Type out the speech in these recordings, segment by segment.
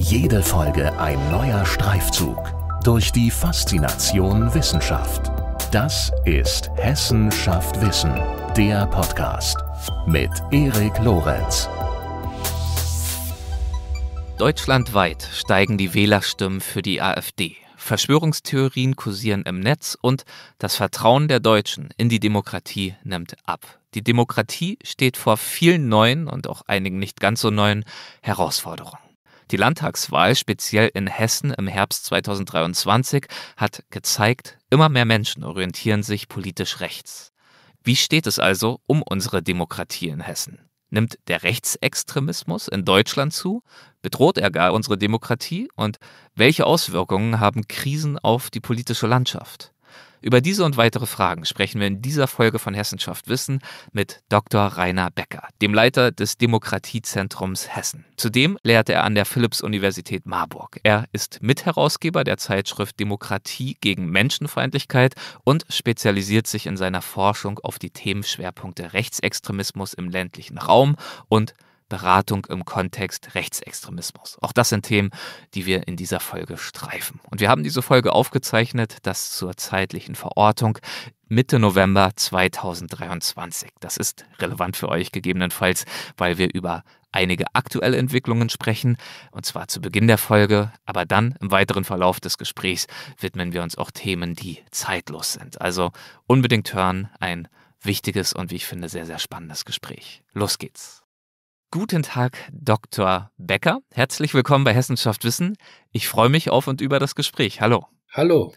Jede Folge ein neuer Streifzug durch die Faszination Wissenschaft. Das ist Hessen schafft Wissen, der Podcast mit Erik Lorenz. Deutschlandweit steigen die Wählerstimmen für die AfD. Verschwörungstheorien kursieren im Netz und das Vertrauen der Deutschen in die Demokratie nimmt ab. Die Demokratie steht vor vielen neuen und auch einigen nicht ganz so neuen Herausforderungen. Die Landtagswahl, speziell in Hessen im Herbst 2023, hat gezeigt, immer mehr Menschen orientieren sich politisch rechts. Wie steht es also um unsere Demokratie in Hessen? Nimmt der Rechtsextremismus in Deutschland zu? Bedroht er gar unsere Demokratie? Und welche Auswirkungen haben Krisen auf die politische Landschaft? Über diese und weitere Fragen sprechen wir in dieser Folge von Hessenschaft Wissen mit Dr. Rainer Becker, dem Leiter des Demokratiezentrums Hessen. Zudem lehrt er an der Philipps-Universität Marburg. Er ist Mitherausgeber der Zeitschrift Demokratie gegen Menschenfeindlichkeit und spezialisiert sich in seiner Forschung auf die Themenschwerpunkte Rechtsextremismus im ländlichen Raum und Beratung im Kontext Rechtsextremismus. Auch das sind Themen, die wir in dieser Folge streifen. Und wir haben diese Folge aufgezeichnet, das zur zeitlichen Verortung Mitte November 2023. Das ist relevant für euch gegebenenfalls, weil wir über einige aktuelle Entwicklungen sprechen, und zwar zu Beginn der Folge, aber dann im weiteren Verlauf des Gesprächs widmen wir uns auch Themen, die zeitlos sind. Also unbedingt hören, ein wichtiges und wie ich finde sehr, sehr spannendes Gespräch. Los geht's. Guten Tag, Dr. Becker. Herzlich willkommen bei Hessenschaft Wissen. Ich freue mich auf und über das Gespräch. Hallo. Hallo.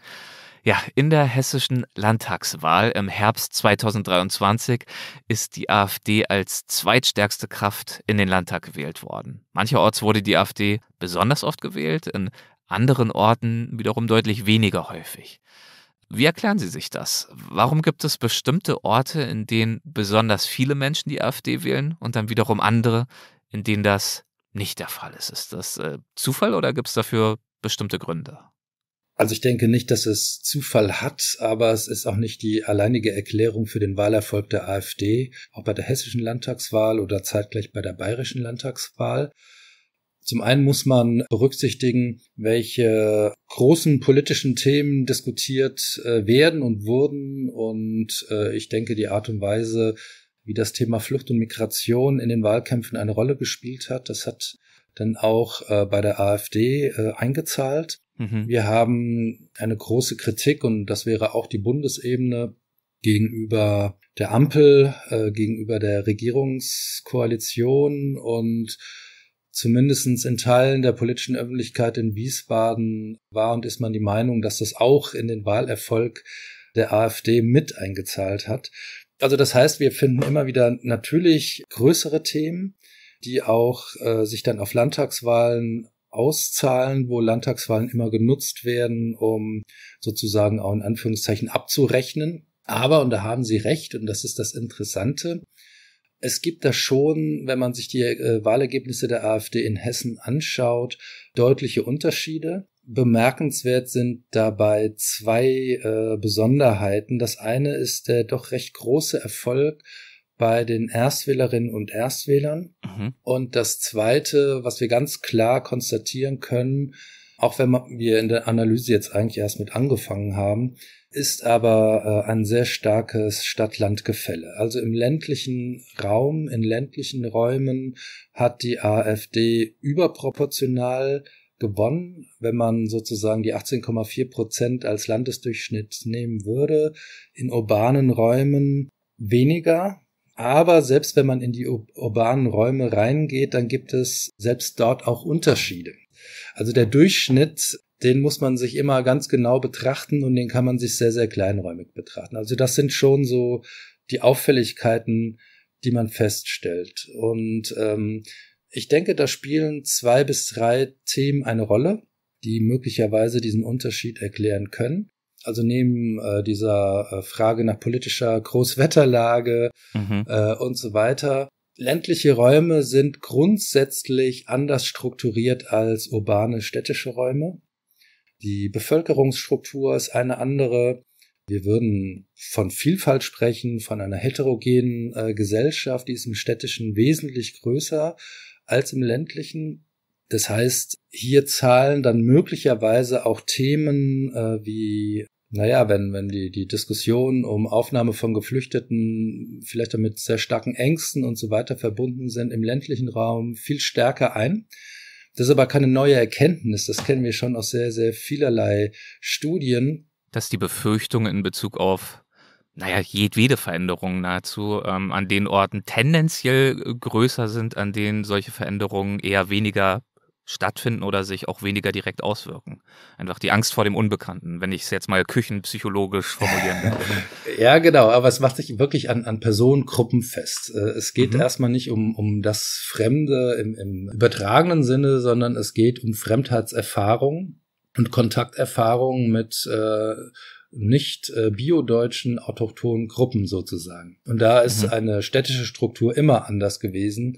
Ja, in der hessischen Landtagswahl im Herbst 2023 ist die AfD als zweitstärkste Kraft in den Landtag gewählt worden. Mancherorts wurde die AfD besonders oft gewählt, in anderen Orten wiederum deutlich weniger häufig. Wie erklären Sie sich das? Warum gibt es bestimmte Orte, in denen besonders viele Menschen die AfD wählen und dann wiederum andere, in denen das nicht der Fall ist? Ist das äh, Zufall oder gibt es dafür bestimmte Gründe? Also ich denke nicht, dass es Zufall hat, aber es ist auch nicht die alleinige Erklärung für den Wahlerfolg der AfD, auch bei der hessischen Landtagswahl oder zeitgleich bei der bayerischen Landtagswahl. Zum einen muss man berücksichtigen, welche großen politischen Themen diskutiert äh, werden und wurden. Und äh, ich denke, die Art und Weise, wie das Thema Flucht und Migration in den Wahlkämpfen eine Rolle gespielt hat, das hat dann auch äh, bei der AfD äh, eingezahlt. Mhm. Wir haben eine große Kritik und das wäre auch die Bundesebene gegenüber der Ampel, äh, gegenüber der Regierungskoalition und zumindestens in Teilen der politischen Öffentlichkeit in Wiesbaden war und ist man die Meinung, dass das auch in den Wahlerfolg der AfD mit eingezahlt hat. Also das heißt, wir finden immer wieder natürlich größere Themen, die auch äh, sich dann auf Landtagswahlen auszahlen, wo Landtagswahlen immer genutzt werden, um sozusagen auch in Anführungszeichen abzurechnen. Aber, und da haben Sie recht, und das ist das Interessante, es gibt da schon, wenn man sich die äh, Wahlergebnisse der AfD in Hessen anschaut, deutliche Unterschiede. Bemerkenswert sind dabei zwei äh, Besonderheiten. Das eine ist der doch recht große Erfolg bei den Erstwählerinnen und Erstwählern. Mhm. Und das zweite, was wir ganz klar konstatieren können, auch wenn wir in der Analyse jetzt eigentlich erst mit angefangen haben, ist aber äh, ein sehr starkes Stadt-Land-Gefälle. Also im ländlichen Raum, in ländlichen Räumen hat die AfD überproportional gewonnen, wenn man sozusagen die 18,4 Prozent als Landesdurchschnitt nehmen würde. In urbanen Räumen weniger. Aber selbst wenn man in die urbanen Räume reingeht, dann gibt es selbst dort auch Unterschiede. Also der Durchschnitt den muss man sich immer ganz genau betrachten und den kann man sich sehr, sehr kleinräumig betrachten. Also das sind schon so die Auffälligkeiten, die man feststellt. Und ähm, ich denke, da spielen zwei bis drei Themen eine Rolle, die möglicherweise diesen Unterschied erklären können. Also neben äh, dieser äh, Frage nach politischer Großwetterlage mhm. äh, und so weiter. Ländliche Räume sind grundsätzlich anders strukturiert als urbane städtische Räume. Die Bevölkerungsstruktur ist eine andere. Wir würden von Vielfalt sprechen, von einer heterogenen äh, Gesellschaft, die ist im städtischen wesentlich größer als im ländlichen. Das heißt, hier zahlen dann möglicherweise auch Themen äh, wie naja, wenn, wenn die, die Diskussion um Aufnahme von Geflüchteten vielleicht damit sehr starken Ängsten und so weiter verbunden sind im ländlichen Raum viel stärker ein. Das ist aber keine neue Erkenntnis. Das kennen wir schon aus sehr, sehr vielerlei Studien. Dass die Befürchtungen in Bezug auf naja, jedwede Veränderung nahezu ähm, an den Orten tendenziell größer sind, an denen solche Veränderungen eher weniger stattfinden oder sich auch weniger direkt auswirken. Einfach die Angst vor dem Unbekannten, wenn ich es jetzt mal küchenpsychologisch formulieren darf. ja, genau, aber es macht sich wirklich an, an Personengruppen fest. Äh, es geht mhm. erstmal nicht um, um das Fremde im, im übertragenen Sinne, sondern es geht um Fremdheitserfahrung und Kontakterfahrung mit äh, nicht äh, biodeutschen autochthonen Gruppen sozusagen. Und da ist mhm. eine städtische Struktur immer anders gewesen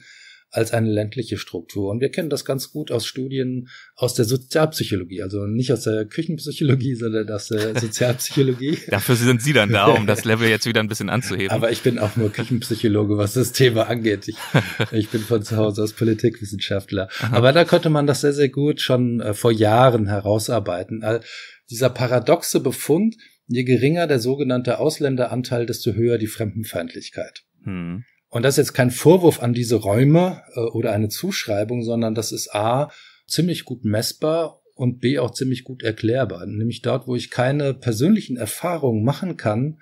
als eine ländliche Struktur. Und wir kennen das ganz gut aus Studien aus der Sozialpsychologie, also nicht aus der Küchenpsychologie, sondern aus der Sozialpsychologie. Dafür sind Sie dann da, um das Level jetzt wieder ein bisschen anzuheben. Aber ich bin auch nur Küchenpsychologe, was das Thema angeht. Ich, ich bin von zu Hause aus Politikwissenschaftler. Aha. Aber da konnte man das sehr, sehr gut schon äh, vor Jahren herausarbeiten. Also dieser paradoxe Befund, je geringer der sogenannte Ausländeranteil, desto höher die Fremdenfeindlichkeit. Hm. Und das ist jetzt kein Vorwurf an diese Räume äh, oder eine Zuschreibung, sondern das ist A, ziemlich gut messbar und B, auch ziemlich gut erklärbar. Nämlich dort, wo ich keine persönlichen Erfahrungen machen kann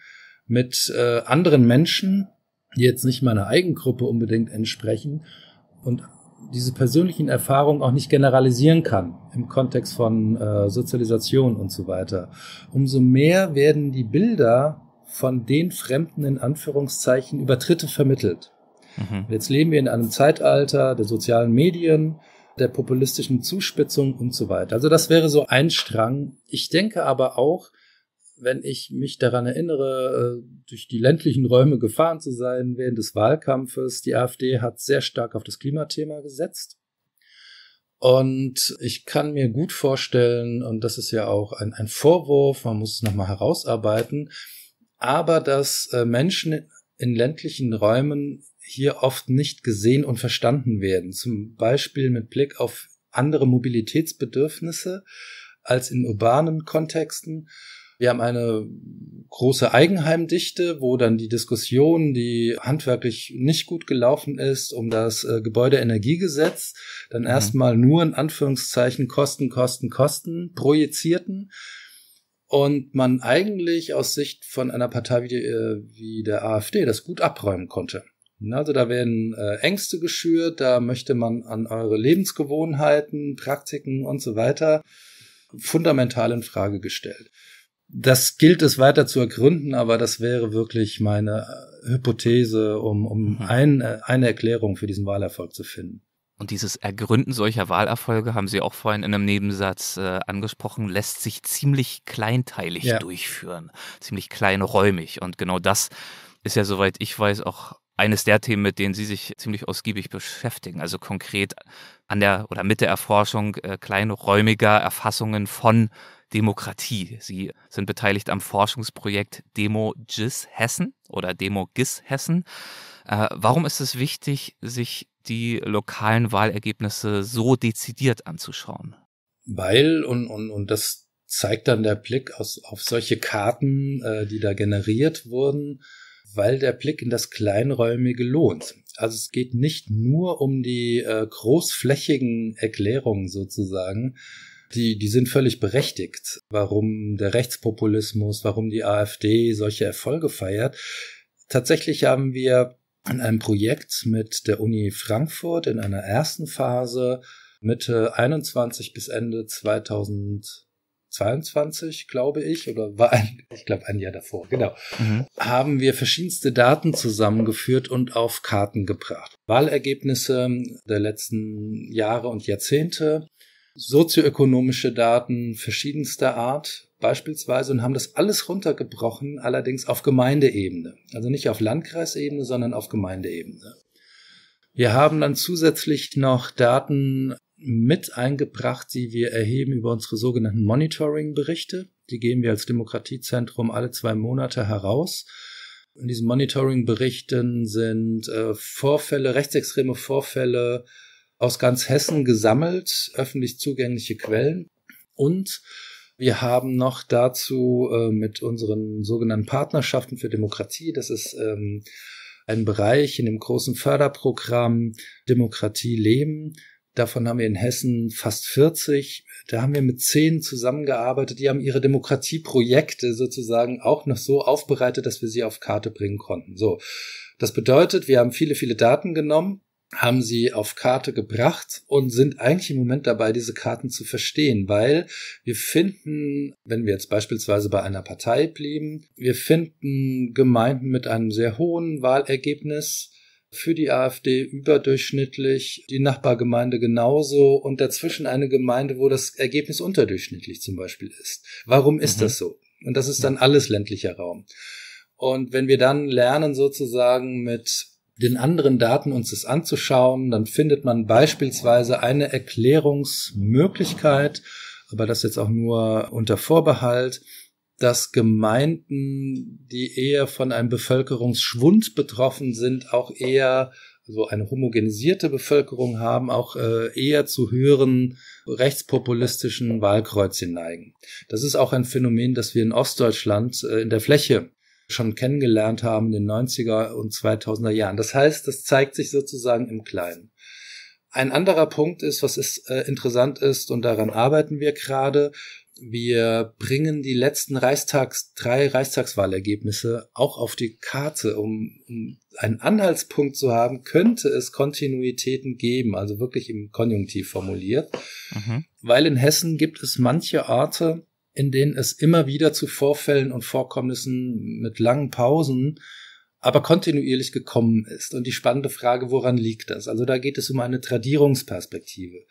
mit äh, anderen Menschen, die jetzt nicht meiner Eigengruppe unbedingt entsprechen und diese persönlichen Erfahrungen auch nicht generalisieren kann im Kontext von äh, Sozialisation und so weiter. Umso mehr werden die Bilder von den Fremden in Anführungszeichen über Dritte vermittelt. Mhm. Jetzt leben wir in einem Zeitalter der sozialen Medien, der populistischen Zuspitzung und so weiter. Also das wäre so ein Strang. Ich denke aber auch, wenn ich mich daran erinnere, äh, durch die ländlichen Räume gefahren zu sein während des Wahlkampfes, die AfD hat sehr stark auf das Klimathema gesetzt. Und ich kann mir gut vorstellen, und das ist ja auch ein, ein Vorwurf, man muss es nochmal herausarbeiten, aber dass äh, Menschen in ländlichen Räumen hier oft nicht gesehen und verstanden werden. Zum Beispiel mit Blick auf andere Mobilitätsbedürfnisse als in urbanen Kontexten. Wir haben eine große Eigenheimdichte, wo dann die Diskussion, die handwerklich nicht gut gelaufen ist, um das äh, Gebäudeenergiegesetz, dann mhm. erstmal nur in Anführungszeichen Kosten, Kosten, Kosten projizierten und man eigentlich aus Sicht von einer Partei wie, äh, wie der AfD das gut abräumen konnte. Also da werden äh, Ängste geschürt, da möchte man an eure Lebensgewohnheiten, Praktiken und so weiter fundamental in Frage gestellt. Das gilt es weiter zu ergründen, aber das wäre wirklich meine äh, Hypothese, um, um mhm. ein, eine Erklärung für diesen Wahlerfolg zu finden. Und dieses Ergründen solcher Wahlerfolge, haben Sie auch vorhin in einem Nebensatz äh, angesprochen, lässt sich ziemlich kleinteilig ja. durchführen, ziemlich kleinräumig. Und genau das ist ja, soweit ich weiß, auch eines der Themen, mit denen Sie sich ziemlich ausgiebig beschäftigen. Also konkret an der oder mit der Erforschung äh, kleinräumiger Erfassungen von Demokratie. Sie sind beteiligt am Forschungsprojekt Demo GIS Hessen oder Demo GIS Hessen. Äh, warum ist es wichtig, sich die lokalen Wahlergebnisse so dezidiert anzuschauen? Weil, und, und, und das zeigt dann der Blick aus, auf solche Karten, äh, die da generiert wurden, weil der Blick in das Kleinräumige lohnt. Also es geht nicht nur um die äh, großflächigen Erklärungen sozusagen, die, die sind völlig berechtigt, warum der Rechtspopulismus, warum die AfD solche Erfolge feiert. Tatsächlich haben wir an einem Projekt mit der Uni Frankfurt in einer ersten Phase Mitte 21 bis Ende 2022, glaube ich, oder war ein, ich glaube ein Jahr davor, genau, mhm. haben wir verschiedenste Daten zusammengeführt und auf Karten gebracht. Wahlergebnisse der letzten Jahre und Jahrzehnte, sozioökonomische Daten verschiedenster Art, beispielsweise und haben das alles runtergebrochen, allerdings auf Gemeindeebene. Also nicht auf Landkreisebene, sondern auf Gemeindeebene. Wir haben dann zusätzlich noch Daten mit eingebracht, die wir erheben über unsere sogenannten Monitoring-Berichte. Die geben wir als Demokratiezentrum alle zwei Monate heraus. In diesen Monitoring-Berichten sind äh, Vorfälle, rechtsextreme Vorfälle aus ganz Hessen gesammelt, öffentlich zugängliche Quellen. Und wir haben noch dazu äh, mit unseren sogenannten Partnerschaften für Demokratie, das ist ähm, ein Bereich in dem großen Förderprogramm Demokratie leben. Davon haben wir in Hessen fast 40. Da haben wir mit zehn zusammengearbeitet. Die haben ihre Demokratieprojekte sozusagen auch noch so aufbereitet, dass wir sie auf Karte bringen konnten. So. Das bedeutet, wir haben viele, viele Daten genommen, haben sie auf Karte gebracht und sind eigentlich im Moment dabei, diese Karten zu verstehen, weil wir finden, wenn wir jetzt beispielsweise bei einer Partei blieben, wir finden Gemeinden mit einem sehr hohen Wahlergebnis für die AfD überdurchschnittlich, die Nachbargemeinde genauso und dazwischen eine Gemeinde, wo das Ergebnis unterdurchschnittlich zum Beispiel ist. Warum ist mhm. das so? Und das ist dann alles ländlicher Raum. Und wenn wir dann lernen, sozusagen mit den anderen Daten uns das anzuschauen, dann findet man beispielsweise eine Erklärungsmöglichkeit, aber das jetzt auch nur unter Vorbehalt, dass Gemeinden, die eher von einem Bevölkerungsschwund betroffen sind, auch eher so eine homogenisierte Bevölkerung haben, auch äh, eher zu höheren rechtspopulistischen Wahlkreuzchen neigen. Das ist auch ein Phänomen, das wir in Ostdeutschland äh, in der Fläche schon kennengelernt haben in den 90er und 2000er Jahren. Das heißt, das zeigt sich sozusagen im Kleinen. Ein anderer Punkt ist, was ist, äh, interessant ist, und daran arbeiten wir gerade, wir bringen die letzten Reichstags, drei Reichstagswahlergebnisse auch auf die Karte, um, um einen Anhaltspunkt zu haben, könnte es Kontinuitäten geben, also wirklich im Konjunktiv formuliert. Mhm. Weil in Hessen gibt es manche Orte, in denen es immer wieder zu Vorfällen und Vorkommnissen mit langen Pausen aber kontinuierlich gekommen ist. Und die spannende Frage, woran liegt das? Also da geht es um eine Tradierungsperspektive.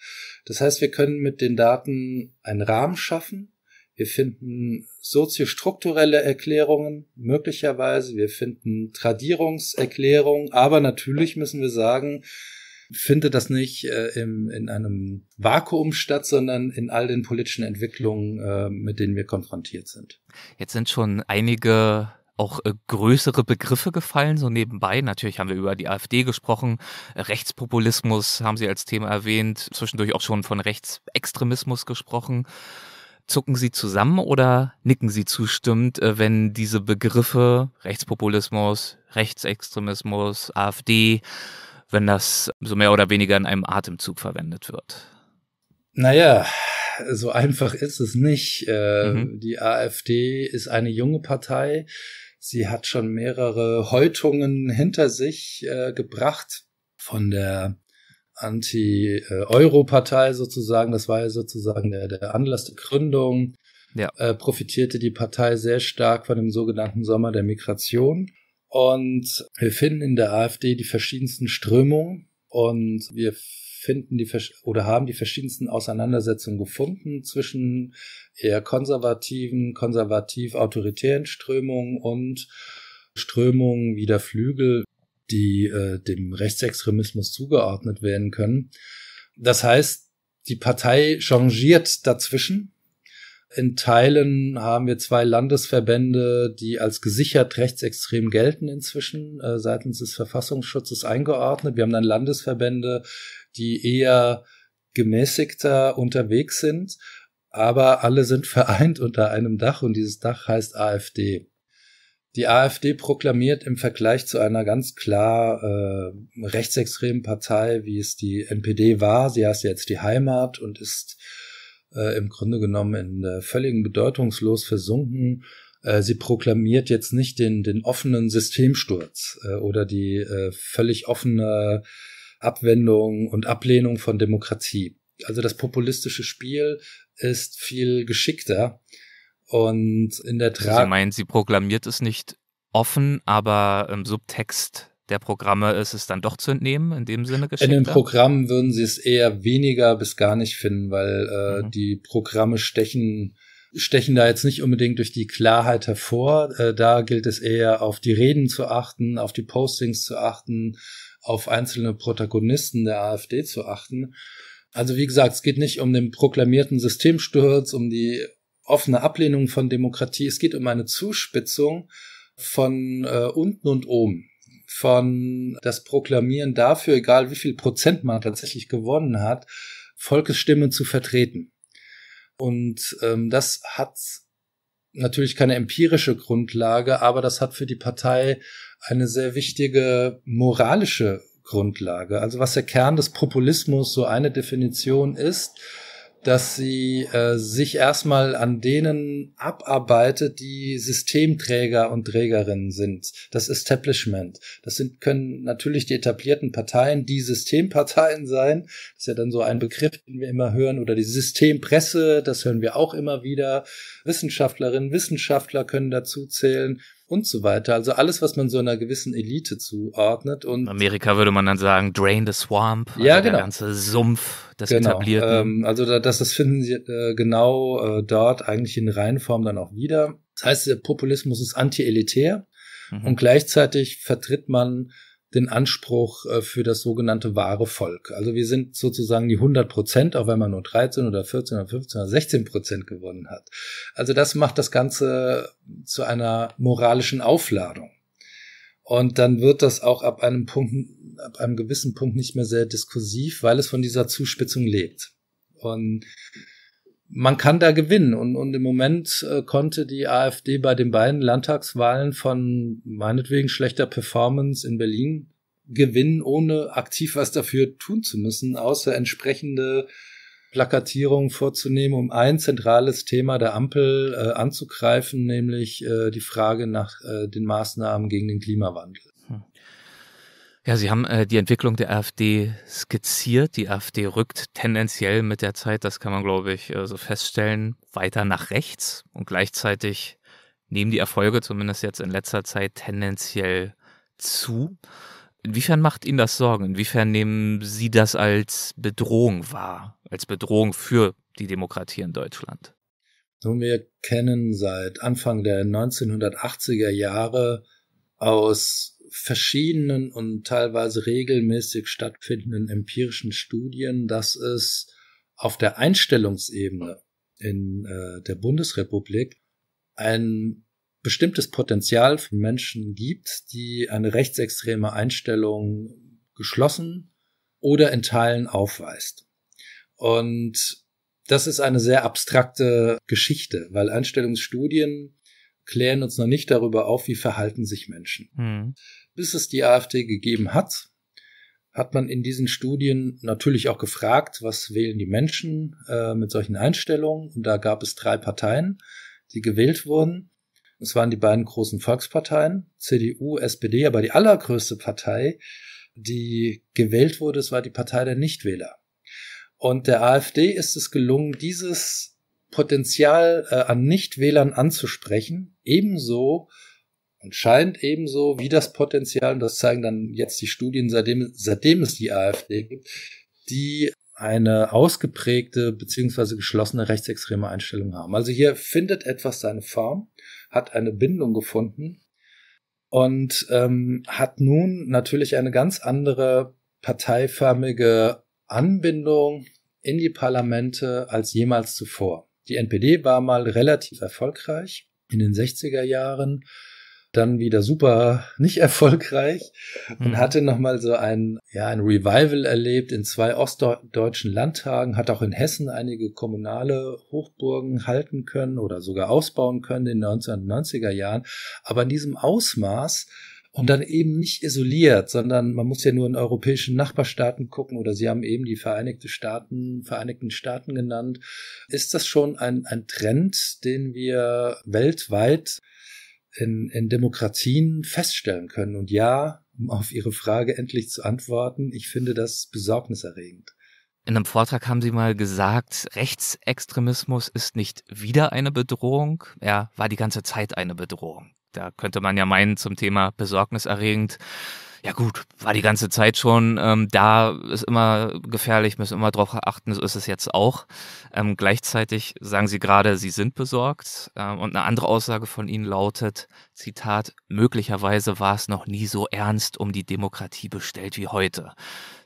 Das heißt, wir können mit den Daten einen Rahmen schaffen. Wir finden soziostrukturelle Erklärungen möglicherweise. Wir finden Tradierungserklärungen. Aber natürlich müssen wir sagen, findet das nicht äh, im, in einem Vakuum statt, sondern in all den politischen Entwicklungen, äh, mit denen wir konfrontiert sind. Jetzt sind schon einige auch äh, größere Begriffe gefallen, so nebenbei. Natürlich haben wir über die AfD gesprochen. Rechtspopulismus haben Sie als Thema erwähnt. Zwischendurch auch schon von Rechtsextremismus gesprochen. Zucken Sie zusammen oder nicken Sie zustimmend, äh, wenn diese Begriffe Rechtspopulismus, Rechtsextremismus, AfD wenn das so mehr oder weniger in einem Atemzug verwendet wird? Naja, so einfach ist es nicht. Äh, mhm. Die AfD ist eine junge Partei. Sie hat schon mehrere Häutungen hinter sich äh, gebracht von der Anti-Euro-Partei sozusagen. Das war ja sozusagen der, der Anlass der Gründung. Ja. Äh, profitierte die Partei sehr stark von dem sogenannten Sommer der Migration. Und wir finden in der AfD die verschiedensten Strömungen und wir finden die oder haben die verschiedensten Auseinandersetzungen gefunden zwischen eher konservativen, konservativ-autoritären Strömungen und Strömungen wie der Flügel, die äh, dem Rechtsextremismus zugeordnet werden können. Das heißt, die Partei changiert dazwischen in Teilen haben wir zwei Landesverbände, die als gesichert rechtsextrem gelten inzwischen, äh, seitens des Verfassungsschutzes eingeordnet. Wir haben dann Landesverbände, die eher gemäßigter unterwegs sind, aber alle sind vereint unter einem Dach und dieses Dach heißt AfD. Die AfD proklamiert im Vergleich zu einer ganz klar äh, rechtsextremen Partei, wie es die NPD war, sie heißt jetzt die Heimat und ist äh, im Grunde genommen in äh, völligen Bedeutungslos versunken. Äh, sie proklamiert jetzt nicht den, den offenen Systemsturz äh, oder die äh, völlig offene Abwendung und Ablehnung von Demokratie. Also das populistische Spiel ist viel geschickter und in der Tra Sie meinen, sie proklamiert es nicht offen, aber im Subtext der Programme ist es dann doch zu entnehmen, in dem Sinne geschickt? In den Programmen würden sie es eher weniger bis gar nicht finden, weil äh, mhm. die Programme stechen stechen da jetzt nicht unbedingt durch die Klarheit hervor. Äh, da gilt es eher auf die Reden zu achten, auf die Postings zu achten, auf einzelne Protagonisten der AfD zu achten. Also wie gesagt, es geht nicht um den proklamierten Systemsturz, um die offene Ablehnung von Demokratie. Es geht um eine Zuspitzung von äh, unten und oben von das Proklamieren dafür, egal wie viel Prozent man tatsächlich gewonnen hat, Volkesstimme zu vertreten. Und ähm, das hat natürlich keine empirische Grundlage, aber das hat für die Partei eine sehr wichtige moralische Grundlage. Also was der Kern des Populismus so eine Definition ist, dass sie äh, sich erstmal an denen abarbeitet, die Systemträger und Trägerinnen sind. Das Establishment. Das sind, können natürlich die etablierten Parteien, die Systemparteien sein. Das ist ja dann so ein Begriff, den wir immer hören. Oder die Systempresse, das hören wir auch immer wieder. Wissenschaftlerinnen, Wissenschaftler können dazu zählen und so weiter. Also alles, was man so einer gewissen Elite zuordnet. Und In Amerika würde man dann sagen, drain the swamp. Also ja, genau. Der ganze Sumpf des genau. Etablierten. Ähm, also da, das, das finden Sie äh, genau äh, dort eigentlich in Reihenform dann auch wieder. Das heißt, der Populismus ist anti-elitär Mhm. und gleichzeitig vertritt man den Anspruch äh, für das sogenannte wahre Volk. Also wir sind sozusagen die 100 Prozent, auch wenn man nur 13 oder 14 oder 15 oder 16 Prozent gewonnen hat. Also das macht das Ganze zu einer moralischen Aufladung. Und dann wird das auch ab einem Punkt, ab einem gewissen Punkt nicht mehr sehr diskursiv, weil es von dieser Zuspitzung lebt. Und man kann da gewinnen. Und, und im Moment äh, konnte die AfD bei den beiden Landtagswahlen von meinetwegen schlechter Performance in Berlin gewinnen, ohne aktiv was dafür tun zu müssen, außer entsprechende Plakatierungen vorzunehmen, um ein zentrales Thema der Ampel äh, anzugreifen, nämlich äh, die Frage nach äh, den Maßnahmen gegen den Klimawandel. Ja, Sie haben äh, die Entwicklung der AfD skizziert. Die AfD rückt tendenziell mit der Zeit, das kann man, glaube ich, äh, so feststellen, weiter nach rechts und gleichzeitig nehmen die Erfolge, zumindest jetzt in letzter Zeit, tendenziell zu. Inwiefern macht Ihnen das Sorgen? Inwiefern nehmen Sie das als Bedrohung wahr? Als Bedrohung für die Demokratie in Deutschland? Nun, wir kennen seit Anfang der 1980er Jahre aus verschiedenen und teilweise regelmäßig stattfindenden empirischen Studien, dass es auf der Einstellungsebene in äh, der Bundesrepublik ein bestimmtes Potenzial von Menschen gibt, die eine rechtsextreme Einstellung geschlossen oder in Teilen aufweist. Und das ist eine sehr abstrakte Geschichte, weil Einstellungsstudien klären uns noch nicht darüber auf, wie verhalten sich Menschen. Hm. Bis es die AfD gegeben hat, hat man in diesen Studien natürlich auch gefragt, was wählen die Menschen äh, mit solchen Einstellungen. Und da gab es drei Parteien, die gewählt wurden. Es waren die beiden großen Volksparteien, CDU, SPD, aber die allergrößte Partei, die gewählt wurde, es war die Partei der Nichtwähler. Und der AfD ist es gelungen, dieses Potenzial äh, an Nichtwählern anzusprechen, ebenso und scheint ebenso wie das Potenzial, und das zeigen dann jetzt die Studien, seitdem, seitdem es die AfD gibt, die eine ausgeprägte beziehungsweise geschlossene rechtsextreme Einstellung haben. Also hier findet etwas seine Form, hat eine Bindung gefunden und ähm, hat nun natürlich eine ganz andere parteiförmige Anbindung in die Parlamente als jemals zuvor. Die NPD war mal relativ erfolgreich in den 60er Jahren, dann wieder super nicht erfolgreich und Mhm. hatte nochmal so ein, ja, ein Revival erlebt in zwei ostdeutschen Landtagen, hat auch in Hessen einige kommunale Hochburgen halten können oder sogar ausbauen können in den 1990er Jahren. Aber in diesem Ausmaß und dann eben nicht isoliert, sondern man muss ja nur in europäischen Nachbarstaaten gucken oder Sie haben eben die Vereinigte Staaten, Vereinigten Staaten genannt. Ist das schon ein, ein Trend, den wir weltweit in, in Demokratien feststellen können? Und ja, um auf Ihre Frage endlich zu antworten, ich finde das besorgniserregend. In einem Vortrag haben Sie mal gesagt, Rechtsextremismus ist nicht wieder eine Bedrohung, er war die ganze Zeit eine Bedrohung. Da könnte man ja meinen zum Thema besorgniserregend. Ja gut, war die ganze Zeit schon, ähm, da ist immer gefährlich, müssen immer drauf achten, so ist es jetzt auch. Ähm, gleichzeitig sagen Sie gerade, Sie sind besorgt ähm, und eine andere Aussage von Ihnen lautet, Zitat, möglicherweise war es noch nie so ernst um die Demokratie bestellt wie heute.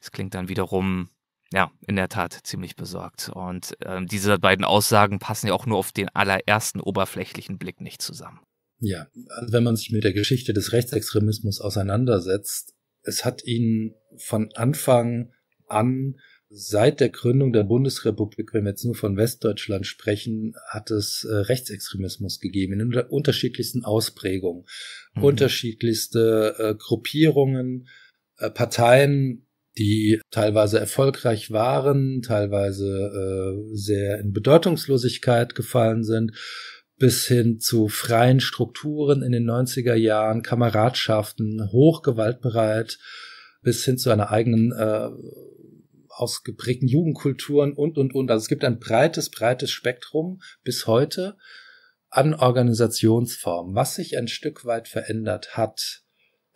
Das klingt dann wiederum ja, in der Tat ziemlich besorgt. Und ähm, diese beiden Aussagen passen ja auch nur auf den allerersten oberflächlichen Blick nicht zusammen. Ja, also wenn man sich mit der Geschichte des Rechtsextremismus auseinandersetzt, es hat ihn von Anfang an seit der Gründung der Bundesrepublik, wenn wir jetzt nur von Westdeutschland sprechen, hat es äh, Rechtsextremismus gegeben in unterschiedlichsten Ausprägungen, mhm. unterschiedlichste äh, Gruppierungen, äh, Parteien, die teilweise erfolgreich waren, teilweise äh, sehr in Bedeutungslosigkeit gefallen sind, bis hin zu freien Strukturen in den 90er Jahren, Kameradschaften, hochgewaltbereit, bis hin zu einer eigenen äh, ausgeprägten Jugendkulturen und, und, und. Also es gibt ein breites, breites Spektrum bis heute an Organisationsformen, was sich ein Stück weit verändert hat.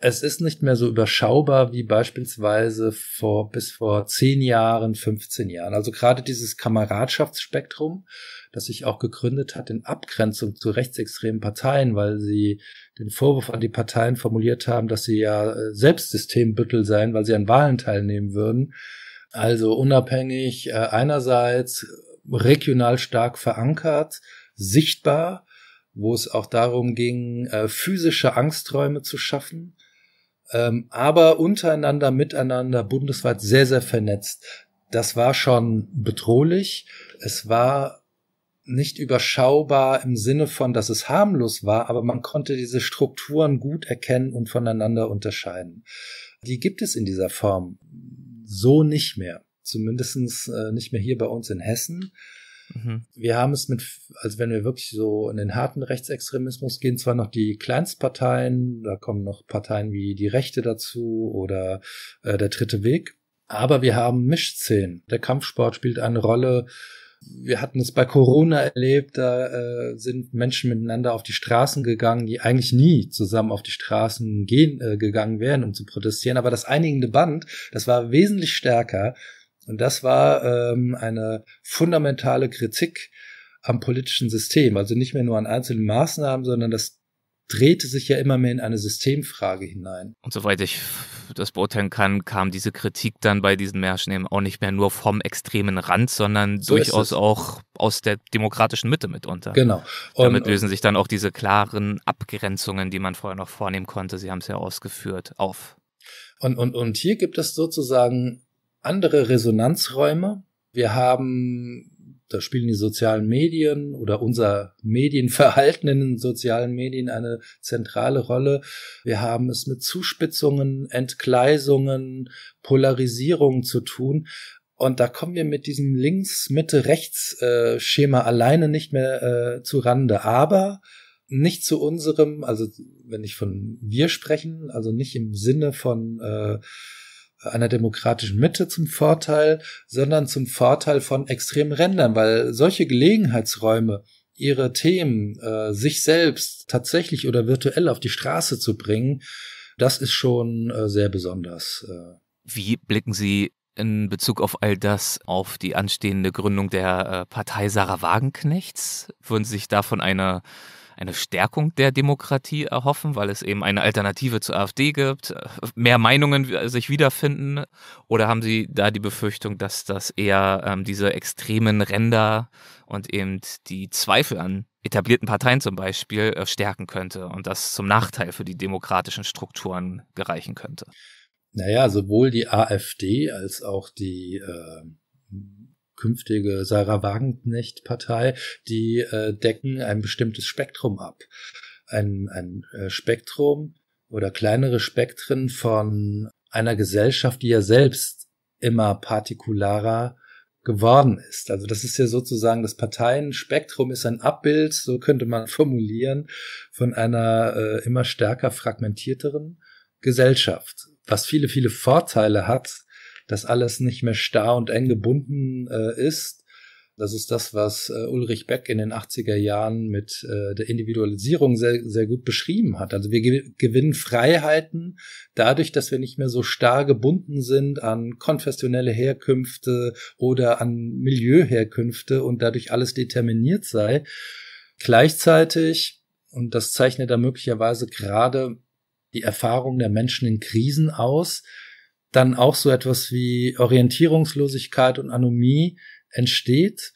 Es ist nicht mehr so überschaubar wie beispielsweise vor, bis vor zehn Jahren, 15 Jahren. Also gerade dieses Kameradschaftsspektrum, das sich auch gegründet hat in Abgrenzung zu rechtsextremen Parteien, weil sie den Vorwurf an die Parteien formuliert haben, dass sie ja äh, selbst Systembüttel seien, weil sie an Wahlen teilnehmen würden also unabhängig, äh, einerseits regional stark verankert, sichtbar, wo es auch darum ging, äh, physische Angsträume zu schaffen, ähm, aber untereinander, miteinander, bundesweit sehr, sehr vernetzt. Das war schon bedrohlich. Es war nicht überschaubar im Sinne von, dass es harmlos war, aber man konnte diese Strukturen gut erkennen und voneinander unterscheiden. Die gibt es in dieser Form so nicht mehr. Zumindestens äh, nicht mehr hier bei uns in Hessen. Mhm. Wir haben es mit, also wenn wir wirklich so in den harten Rechtsextremismus gehen, zwar noch die Kleinstparteien, da kommen noch Parteien wie die Rechte dazu oder äh, der dritte Weg, aber wir haben Mischszenen. Der Kampfsport spielt eine Rolle, wir hatten es bei Corona erlebt, da äh, sind Menschen miteinander auf die Straßen gegangen, die eigentlich nie zusammen auf die Straßen gehen äh, gegangen wären, um zu protestieren. Aber das einigende Band, das war wesentlich stärker. Und das war ähm, eine fundamentale Kritik am politischen System. Also nicht mehr nur an einzelnen Maßnahmen, sondern das drehte sich ja immer mehr in eine Systemfrage hinein. Und soweit ich das beurteilen kann, kam diese Kritik dann bei diesen Märschen eben auch nicht mehr nur vom extremen Rand, sondern so durchaus auch aus der demokratischen Mitte mitunter. Genau. Und, Damit lösen sich dann auch diese klaren Abgrenzungen, die man vorher noch vornehmen konnte, Sie haben es ja ausgeführt, auf. Und, und, und hier gibt es sozusagen andere Resonanzräume. Wir haben da spielen die sozialen Medien oder unser Medienverhalten in den sozialen Medien eine zentrale Rolle. Wir haben es mit Zuspitzungen, Entgleisungen, Polarisierungen zu tun. Und da kommen wir mit diesem Links-Mitte-Rechts-Schema alleine nicht mehr äh, zu Rande. Aber nicht zu unserem, also wenn ich von wir sprechen, also nicht im Sinne von äh, einer demokratischen Mitte zum Vorteil, sondern zum Vorteil von extremen Rändern, weil solche Gelegenheitsräume, ihre Themen, äh, sich selbst tatsächlich oder virtuell auf die Straße zu bringen, das ist schon äh, sehr besonders. Äh. Wie blicken Sie in Bezug auf all das auf die anstehende Gründung der äh, Partei Sarah Wagenknechts? Würden Sie sich davon eine eine Stärkung der Demokratie erhoffen, weil es eben eine Alternative zur AfD gibt, mehr Meinungen sich wiederfinden? Oder haben Sie da die Befürchtung, dass das eher ähm, diese extremen Ränder und eben die Zweifel an etablierten Parteien zum Beispiel äh, stärken könnte und das zum Nachteil für die demokratischen Strukturen gereichen könnte? Naja, sowohl die AfD als auch die äh, künftige Sarah Wagenknecht-Partei, die äh, decken ein bestimmtes Spektrum ab. Ein, ein äh, Spektrum oder kleinere Spektren von einer Gesellschaft, die ja selbst immer partikularer geworden ist. Also das ist ja sozusagen das Parteienspektrum ist ein Abbild, so könnte man formulieren, von einer äh, immer stärker fragmentierteren Gesellschaft, was viele, viele Vorteile hat, dass alles nicht mehr starr und eng gebunden äh, ist. Das ist das, was äh, Ulrich Beck in den 80er Jahren mit äh, der Individualisierung sehr, sehr gut beschrieben hat. Also wir ge gewinnen Freiheiten dadurch, dass wir nicht mehr so starr gebunden sind an konfessionelle Herkünfte oder an Milieuherkünfte und dadurch alles determiniert sei. Gleichzeitig, und das zeichnet da möglicherweise gerade die Erfahrung der Menschen in Krisen aus, dann auch so etwas wie Orientierungslosigkeit und Anomie entsteht.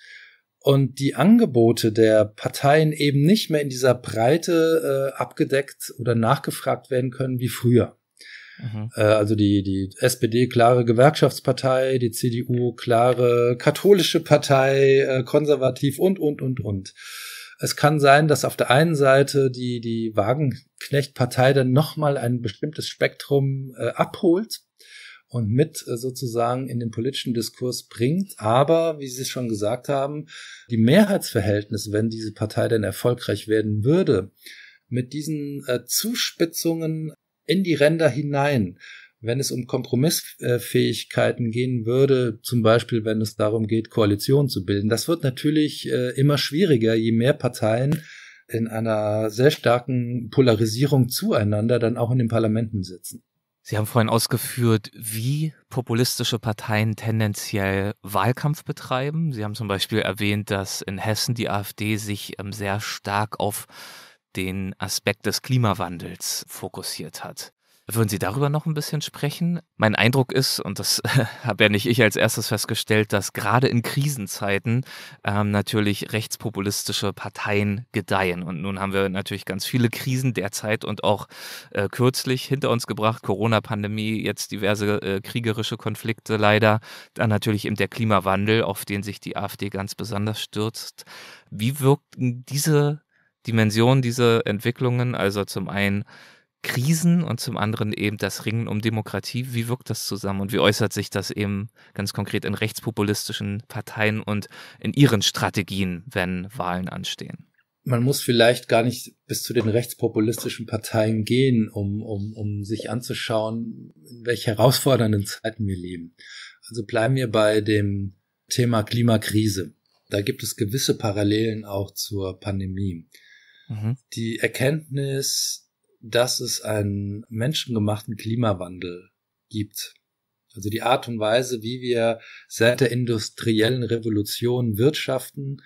und die Angebote der Parteien eben nicht mehr in dieser Breite äh, abgedeckt oder nachgefragt werden können wie früher. Mhm. Äh, also die, die SPD klare Gewerkschaftspartei, die CDU klare katholische Partei, äh, konservativ und, und, und, und. Es kann sein, dass auf der einen Seite die, die Wagenknecht-Partei dann nochmal ein bestimmtes Spektrum äh, abholt und mit äh, sozusagen in den politischen Diskurs bringt. Aber, wie Sie schon gesagt haben, die Mehrheitsverhältnisse, wenn diese Partei denn erfolgreich werden würde, mit diesen äh, Zuspitzungen in die Ränder hinein, wenn es um Kompromissfähigkeiten gehen würde, zum Beispiel wenn es darum geht, Koalitionen zu bilden, das wird natürlich äh, immer schwieriger, je mehr Parteien in einer sehr starken Polarisierung zueinander dann auch in den Parlamenten sitzen. Sie haben vorhin ausgeführt, wie populistische Parteien tendenziell Wahlkampf betreiben. Sie haben zum Beispiel erwähnt, dass in Hessen die AfD sich ähm, sehr stark auf den Aspekt des Klimawandels fokussiert hat. Würden Sie darüber noch ein bisschen sprechen? Mein Eindruck ist, und das habe ja nicht ich als erstes festgestellt, dass gerade in Krisenzeiten ähm, natürlich rechtspopulistische Parteien gedeihen. Und nun haben wir natürlich ganz viele Krisen derzeit und auch äh, kürzlich hinter uns gebracht. Corona-Pandemie, jetzt diverse äh, kriegerische Konflikte leider. Dann natürlich eben der Klimawandel, auf den sich die AfD ganz besonders stürzt. Wie wirken diese Dimensionen, diese Entwicklungen, also zum einen Krisen und zum anderen eben das Ringen um Demokratie. Wie wirkt das zusammen und wie äußert sich das eben ganz konkret in rechtspopulistischen Parteien und in ihren Strategien, wenn Wahlen anstehen? Man muss vielleicht gar nicht bis zu den rechtspopulistischen Parteien gehen, um, um, um sich anzuschauen, in welche herausfordernden Zeiten wir leben. Also bleiben wir bei dem Thema Klimakrise. Da gibt es gewisse Parallelen auch zur Pandemie. Mhm. Die Erkenntnis, dass es einen menschengemachten Klimawandel gibt. Also die Art und Weise, wie wir seit der industriellen Revolution wirtschaften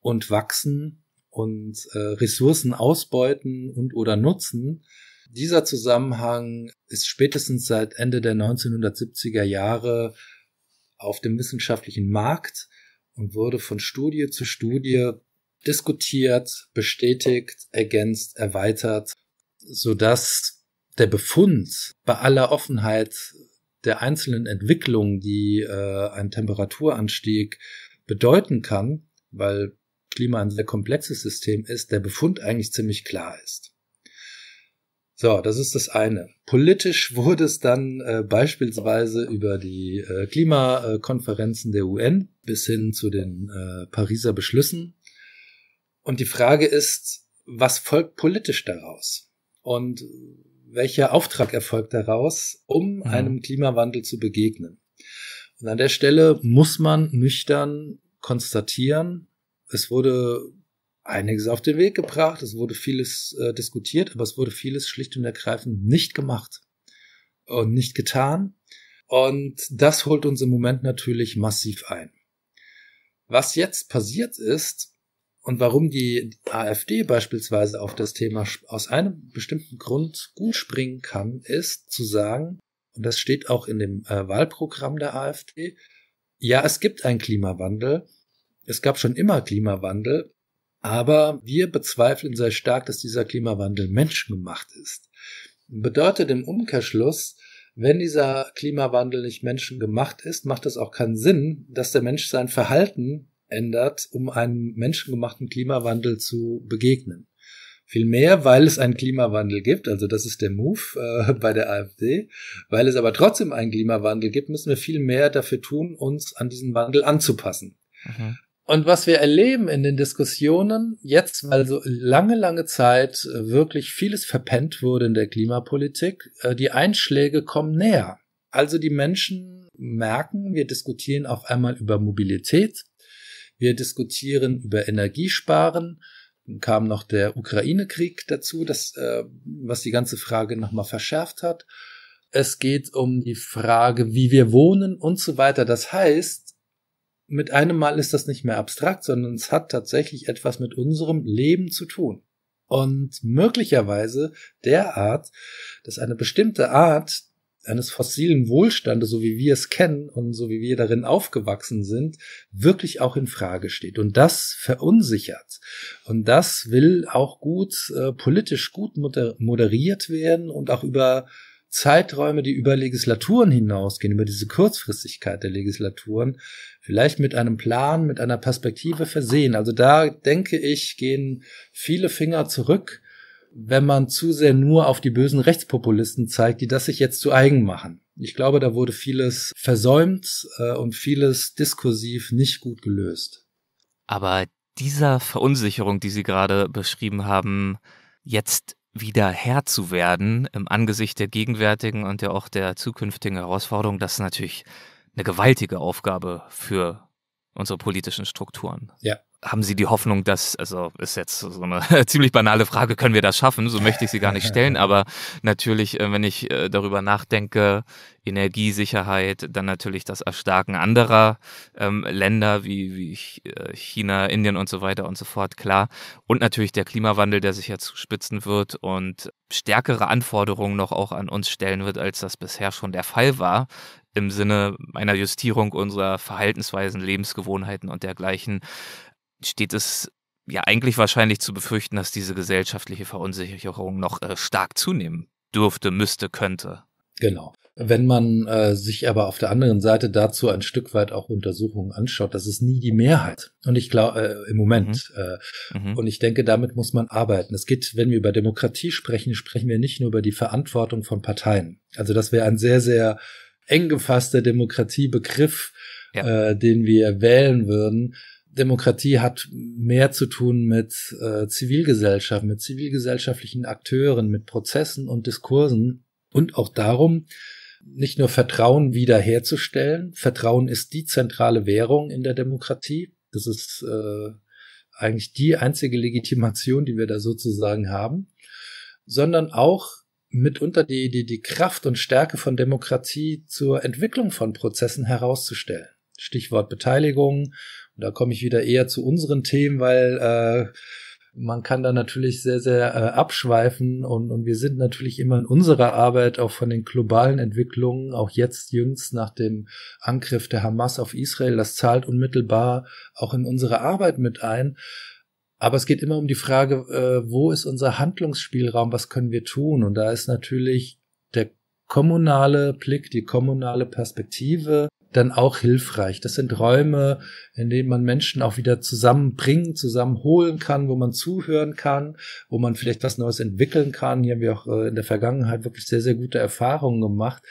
und wachsen und äh, Ressourcen ausbeuten und oder nutzen. Dieser Zusammenhang ist spätestens seit Ende der 1970er Jahre auf dem wissenschaftlichen Markt und wurde von Studie zu Studie diskutiert, bestätigt, ergänzt, erweitert so dass der Befund bei aller Offenheit der einzelnen Entwicklungen, die äh, ein Temperaturanstieg bedeuten kann, weil Klima ein sehr komplexes System ist, der Befund eigentlich ziemlich klar ist. So, das ist das eine. Politisch wurde es dann äh, beispielsweise über die äh, Klimakonferenzen der UN bis hin zu den äh, Pariser Beschlüssen. Und die Frage ist, was folgt politisch daraus? Und welcher Auftrag erfolgt daraus, um mhm. einem Klimawandel zu begegnen. Und an der Stelle muss man nüchtern konstatieren, es wurde einiges auf den Weg gebracht, es wurde vieles äh, diskutiert, aber es wurde vieles schlicht und ergreifend nicht gemacht und nicht getan. Und das holt uns im Moment natürlich massiv ein. Was jetzt passiert ist, und warum die AfD beispielsweise auf das Thema aus einem bestimmten Grund gut springen kann, ist zu sagen, und das steht auch in dem äh, Wahlprogramm der AfD, ja, es gibt einen Klimawandel, es gab schon immer Klimawandel, aber wir bezweifeln sehr stark, dass dieser Klimawandel menschengemacht ist. Bedeutet im Umkehrschluss, wenn dieser Klimawandel nicht menschengemacht ist, macht es auch keinen Sinn, dass der Mensch sein Verhalten ändert, um einem menschengemachten Klimawandel zu begegnen. Vielmehr, weil es einen Klimawandel gibt, also das ist der Move äh, bei der AfD, weil es aber trotzdem einen Klimawandel gibt, müssen wir viel mehr dafür tun, uns an diesen Wandel anzupassen. Mhm. Und was wir erleben in den Diskussionen, jetzt, weil so lange, lange Zeit äh, wirklich vieles verpennt wurde in der Klimapolitik, äh, die Einschläge kommen näher. Also die Menschen merken, wir diskutieren auf einmal über Mobilität, wir diskutieren über Energiesparen. Dann kam noch der Ukraine-Krieg dazu, das, äh, was die ganze Frage nochmal verschärft hat. Es geht um die Frage, wie wir wohnen und so weiter. Das heißt, mit einem Mal ist das nicht mehr abstrakt, sondern es hat tatsächlich etwas mit unserem Leben zu tun. Und möglicherweise derart, dass eine bestimmte Art eines fossilen Wohlstandes, so wie wir es kennen und so wie wir darin aufgewachsen sind, wirklich auch in Frage steht. Und das verunsichert. Und das will auch gut, äh, politisch gut moderiert werden und auch über Zeiträume, die über Legislaturen hinausgehen, über diese Kurzfristigkeit der Legislaturen, vielleicht mit einem Plan, mit einer Perspektive versehen. Also da denke ich, gehen viele Finger zurück wenn man zu sehr nur auf die bösen Rechtspopulisten zeigt, die das sich jetzt zu eigen machen. Ich glaube, da wurde vieles versäumt äh, und vieles diskursiv nicht gut gelöst. Aber dieser Verunsicherung, die Sie gerade beschrieben haben, jetzt wieder Herr zu werden im Angesicht der gegenwärtigen und ja auch der zukünftigen Herausforderung, das ist natürlich eine gewaltige Aufgabe für unsere politischen Strukturen. Ja haben Sie die Hoffnung, dass, also ist jetzt so eine ziemlich banale Frage, können wir das schaffen? So möchte ich sie gar nicht stellen, aber natürlich, äh, wenn ich äh, darüber nachdenke, Energiesicherheit, dann natürlich das Erstarken anderer ähm, Länder wie, wie äh, China, Indien und so weiter und so fort, klar. Und natürlich der Klimawandel, der sich jetzt zuspitzen wird und stärkere Anforderungen noch auch an uns stellen wird, als das bisher schon der Fall war im Sinne einer Justierung unserer Verhaltensweisen, Lebensgewohnheiten und dergleichen steht es ja eigentlich wahrscheinlich zu befürchten, dass diese gesellschaftliche Verunsicherung noch äh, stark zunehmen dürfte, müsste, könnte. Genau. Wenn man äh, sich aber auf der anderen Seite dazu ein Stück weit auch Untersuchungen anschaut, das ist nie die Mehrheit. Und ich glaube, äh, im Moment. Mhm. Äh, mhm. Und ich denke, damit muss man arbeiten. Es geht, wenn wir über Demokratie sprechen, sprechen wir nicht nur über die Verantwortung von Parteien. Also das wäre ein sehr, sehr eng gefasster Demokratiebegriff, ja. äh, den wir wählen würden. Demokratie hat mehr zu tun mit äh, Zivilgesellschaft, mit zivilgesellschaftlichen Akteuren, mit Prozessen und Diskursen und auch darum, nicht nur Vertrauen wiederherzustellen. Vertrauen ist die zentrale Währung in der Demokratie. Das ist äh, eigentlich die einzige Legitimation, die wir da sozusagen haben, sondern auch mitunter die, die, die Kraft und Stärke von Demokratie zur Entwicklung von Prozessen herauszustellen. Stichwort Beteiligung da komme ich wieder eher zu unseren Themen, weil äh, man kann da natürlich sehr, sehr äh, abschweifen und, und wir sind natürlich immer in unserer Arbeit auch von den globalen Entwicklungen, auch jetzt jüngst nach dem Angriff der Hamas auf Israel, das zahlt unmittelbar auch in unsere Arbeit mit ein. Aber es geht immer um die Frage, äh, wo ist unser Handlungsspielraum, was können wir tun? Und da ist natürlich der kommunale Blick, die kommunale Perspektive dann auch hilfreich. Das sind Räume, in denen man Menschen auch wieder zusammenbringen, zusammenholen kann, wo man zuhören kann, wo man vielleicht was Neues entwickeln kann. Hier haben wir auch äh, in der Vergangenheit wirklich sehr, sehr gute Erfahrungen gemacht.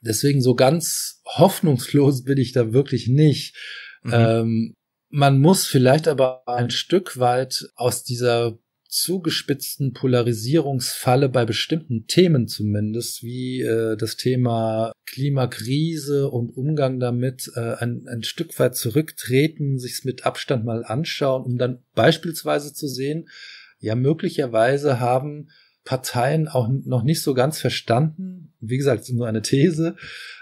Deswegen so ganz hoffnungslos bin ich da wirklich nicht. Mhm. Ähm, man muss vielleicht aber ein Stück weit aus dieser zugespitzten Polarisierungsfalle bei bestimmten Themen zumindest, wie äh, das Thema Klimakrise und Umgang damit, äh, ein, ein Stück weit zurücktreten, sich's mit Abstand mal anschauen, um dann beispielsweise zu sehen, ja, möglicherweise haben Parteien auch noch nicht so ganz verstanden, wie gesagt, nur eine These,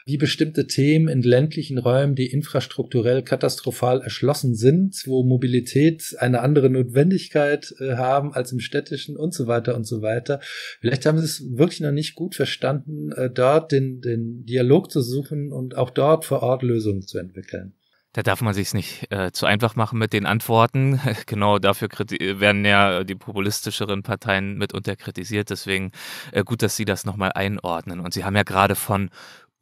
wie bestimmte Themen in ländlichen Räumen, die infrastrukturell katastrophal erschlossen sind, wo Mobilität eine andere Notwendigkeit äh, haben als im städtischen und so weiter und so weiter. Vielleicht haben sie es wirklich noch nicht gut verstanden, äh, dort den, den Dialog zu suchen und auch dort vor Ort Lösungen zu entwickeln. Da darf man sich nicht äh, zu einfach machen mit den Antworten. genau dafür werden ja die populistischeren Parteien mitunter kritisiert. Deswegen äh, gut, dass Sie das nochmal einordnen. Und Sie haben ja gerade von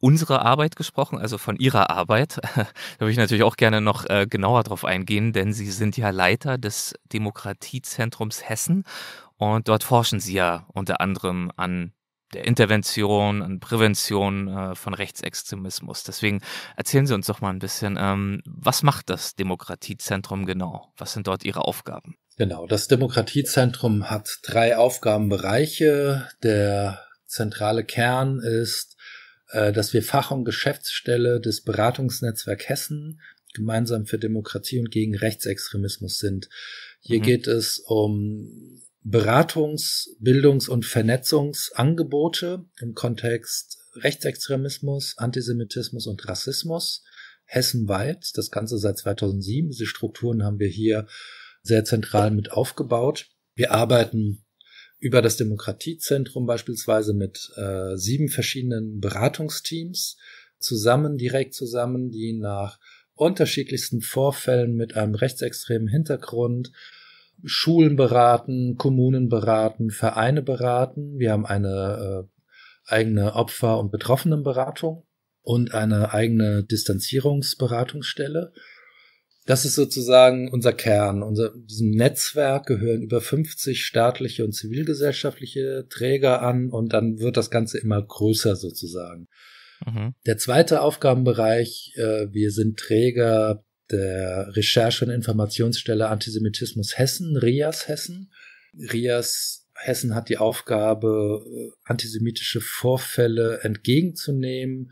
unserer Arbeit gesprochen, also von Ihrer Arbeit. da würde ich natürlich auch gerne noch äh, genauer drauf eingehen, denn Sie sind ja Leiter des Demokratiezentrums Hessen und dort forschen Sie ja unter anderem an der Intervention, an Prävention äh, von Rechtsextremismus. Deswegen erzählen Sie uns doch mal ein bisschen, ähm, was macht das Demokratiezentrum genau? Was sind dort Ihre Aufgaben? Genau, das Demokratiezentrum hat drei Aufgabenbereiche. Der zentrale Kern ist, äh, dass wir Fach- und Geschäftsstelle des Beratungsnetzwerk Hessen gemeinsam für Demokratie und gegen Rechtsextremismus sind. Hier mhm. geht es um Beratungs-, Bildungs- und Vernetzungsangebote im Kontext Rechtsextremismus, Antisemitismus und Rassismus hessenweit. Das Ganze seit 2007. Diese Strukturen haben wir hier sehr zentral mit aufgebaut. Wir arbeiten über das Demokratiezentrum beispielsweise mit äh, sieben verschiedenen Beratungsteams zusammen, direkt zusammen, die nach unterschiedlichsten Vorfällen mit einem rechtsextremen Hintergrund Schulen beraten, Kommunen beraten, Vereine beraten. Wir haben eine äh, eigene Opfer- und Betroffenenberatung und eine eigene Distanzierungsberatungsstelle. Das ist sozusagen unser Kern. Unser, diesem Netzwerk gehören über 50 staatliche und zivilgesellschaftliche Träger an und dann wird das Ganze immer größer sozusagen. Mhm. Der zweite Aufgabenbereich, äh, wir sind Träger der Recherche- und Informationsstelle Antisemitismus Hessen, RIAS Hessen. RIAS Hessen hat die Aufgabe, äh, antisemitische Vorfälle entgegenzunehmen,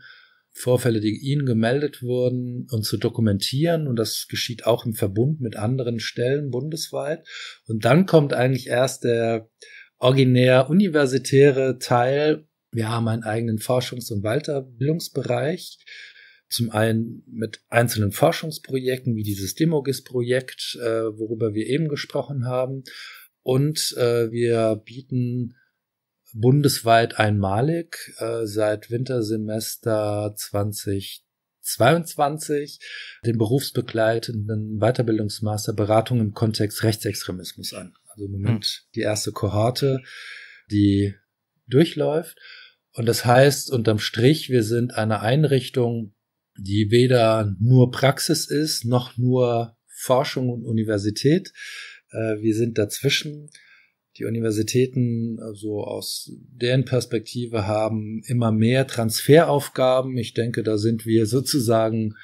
Vorfälle, die ihnen gemeldet wurden und zu dokumentieren. Und das geschieht auch im Verbund mit anderen Stellen bundesweit. Und dann kommt eigentlich erst der originär universitäre Teil. Wir haben einen eigenen Forschungs- und Weiterbildungsbereich. Zum einen mit einzelnen Forschungsprojekten wie dieses Demogis-Projekt, äh, worüber wir eben gesprochen haben. Und äh, wir bieten bundesweit einmalig äh, seit Wintersemester 2022 den berufsbegleitenden Weiterbildungsmaster Beratung im Kontext Rechtsextremismus an. Also im Moment hm. die erste Kohorte, die durchläuft. Und das heißt unterm Strich, wir sind eine Einrichtung, die weder nur Praxis ist, noch nur Forschung und Universität. Äh, wir sind dazwischen die Universitäten so also aus deren Perspektive haben immer mehr Transferaufgaben. Ich denke, da sind wir sozusagen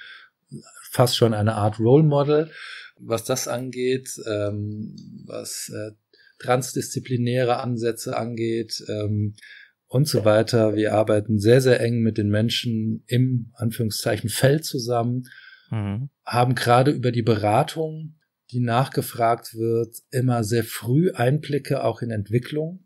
fast schon eine Art Role Model, was das angeht, ähm, was äh, transdisziplinäre Ansätze angeht ähm, und so weiter. Wir arbeiten sehr, sehr eng mit den Menschen im Anführungszeichen Feld zusammen, mhm. haben gerade über die Beratung die nachgefragt wird, immer sehr früh Einblicke auch in Entwicklung.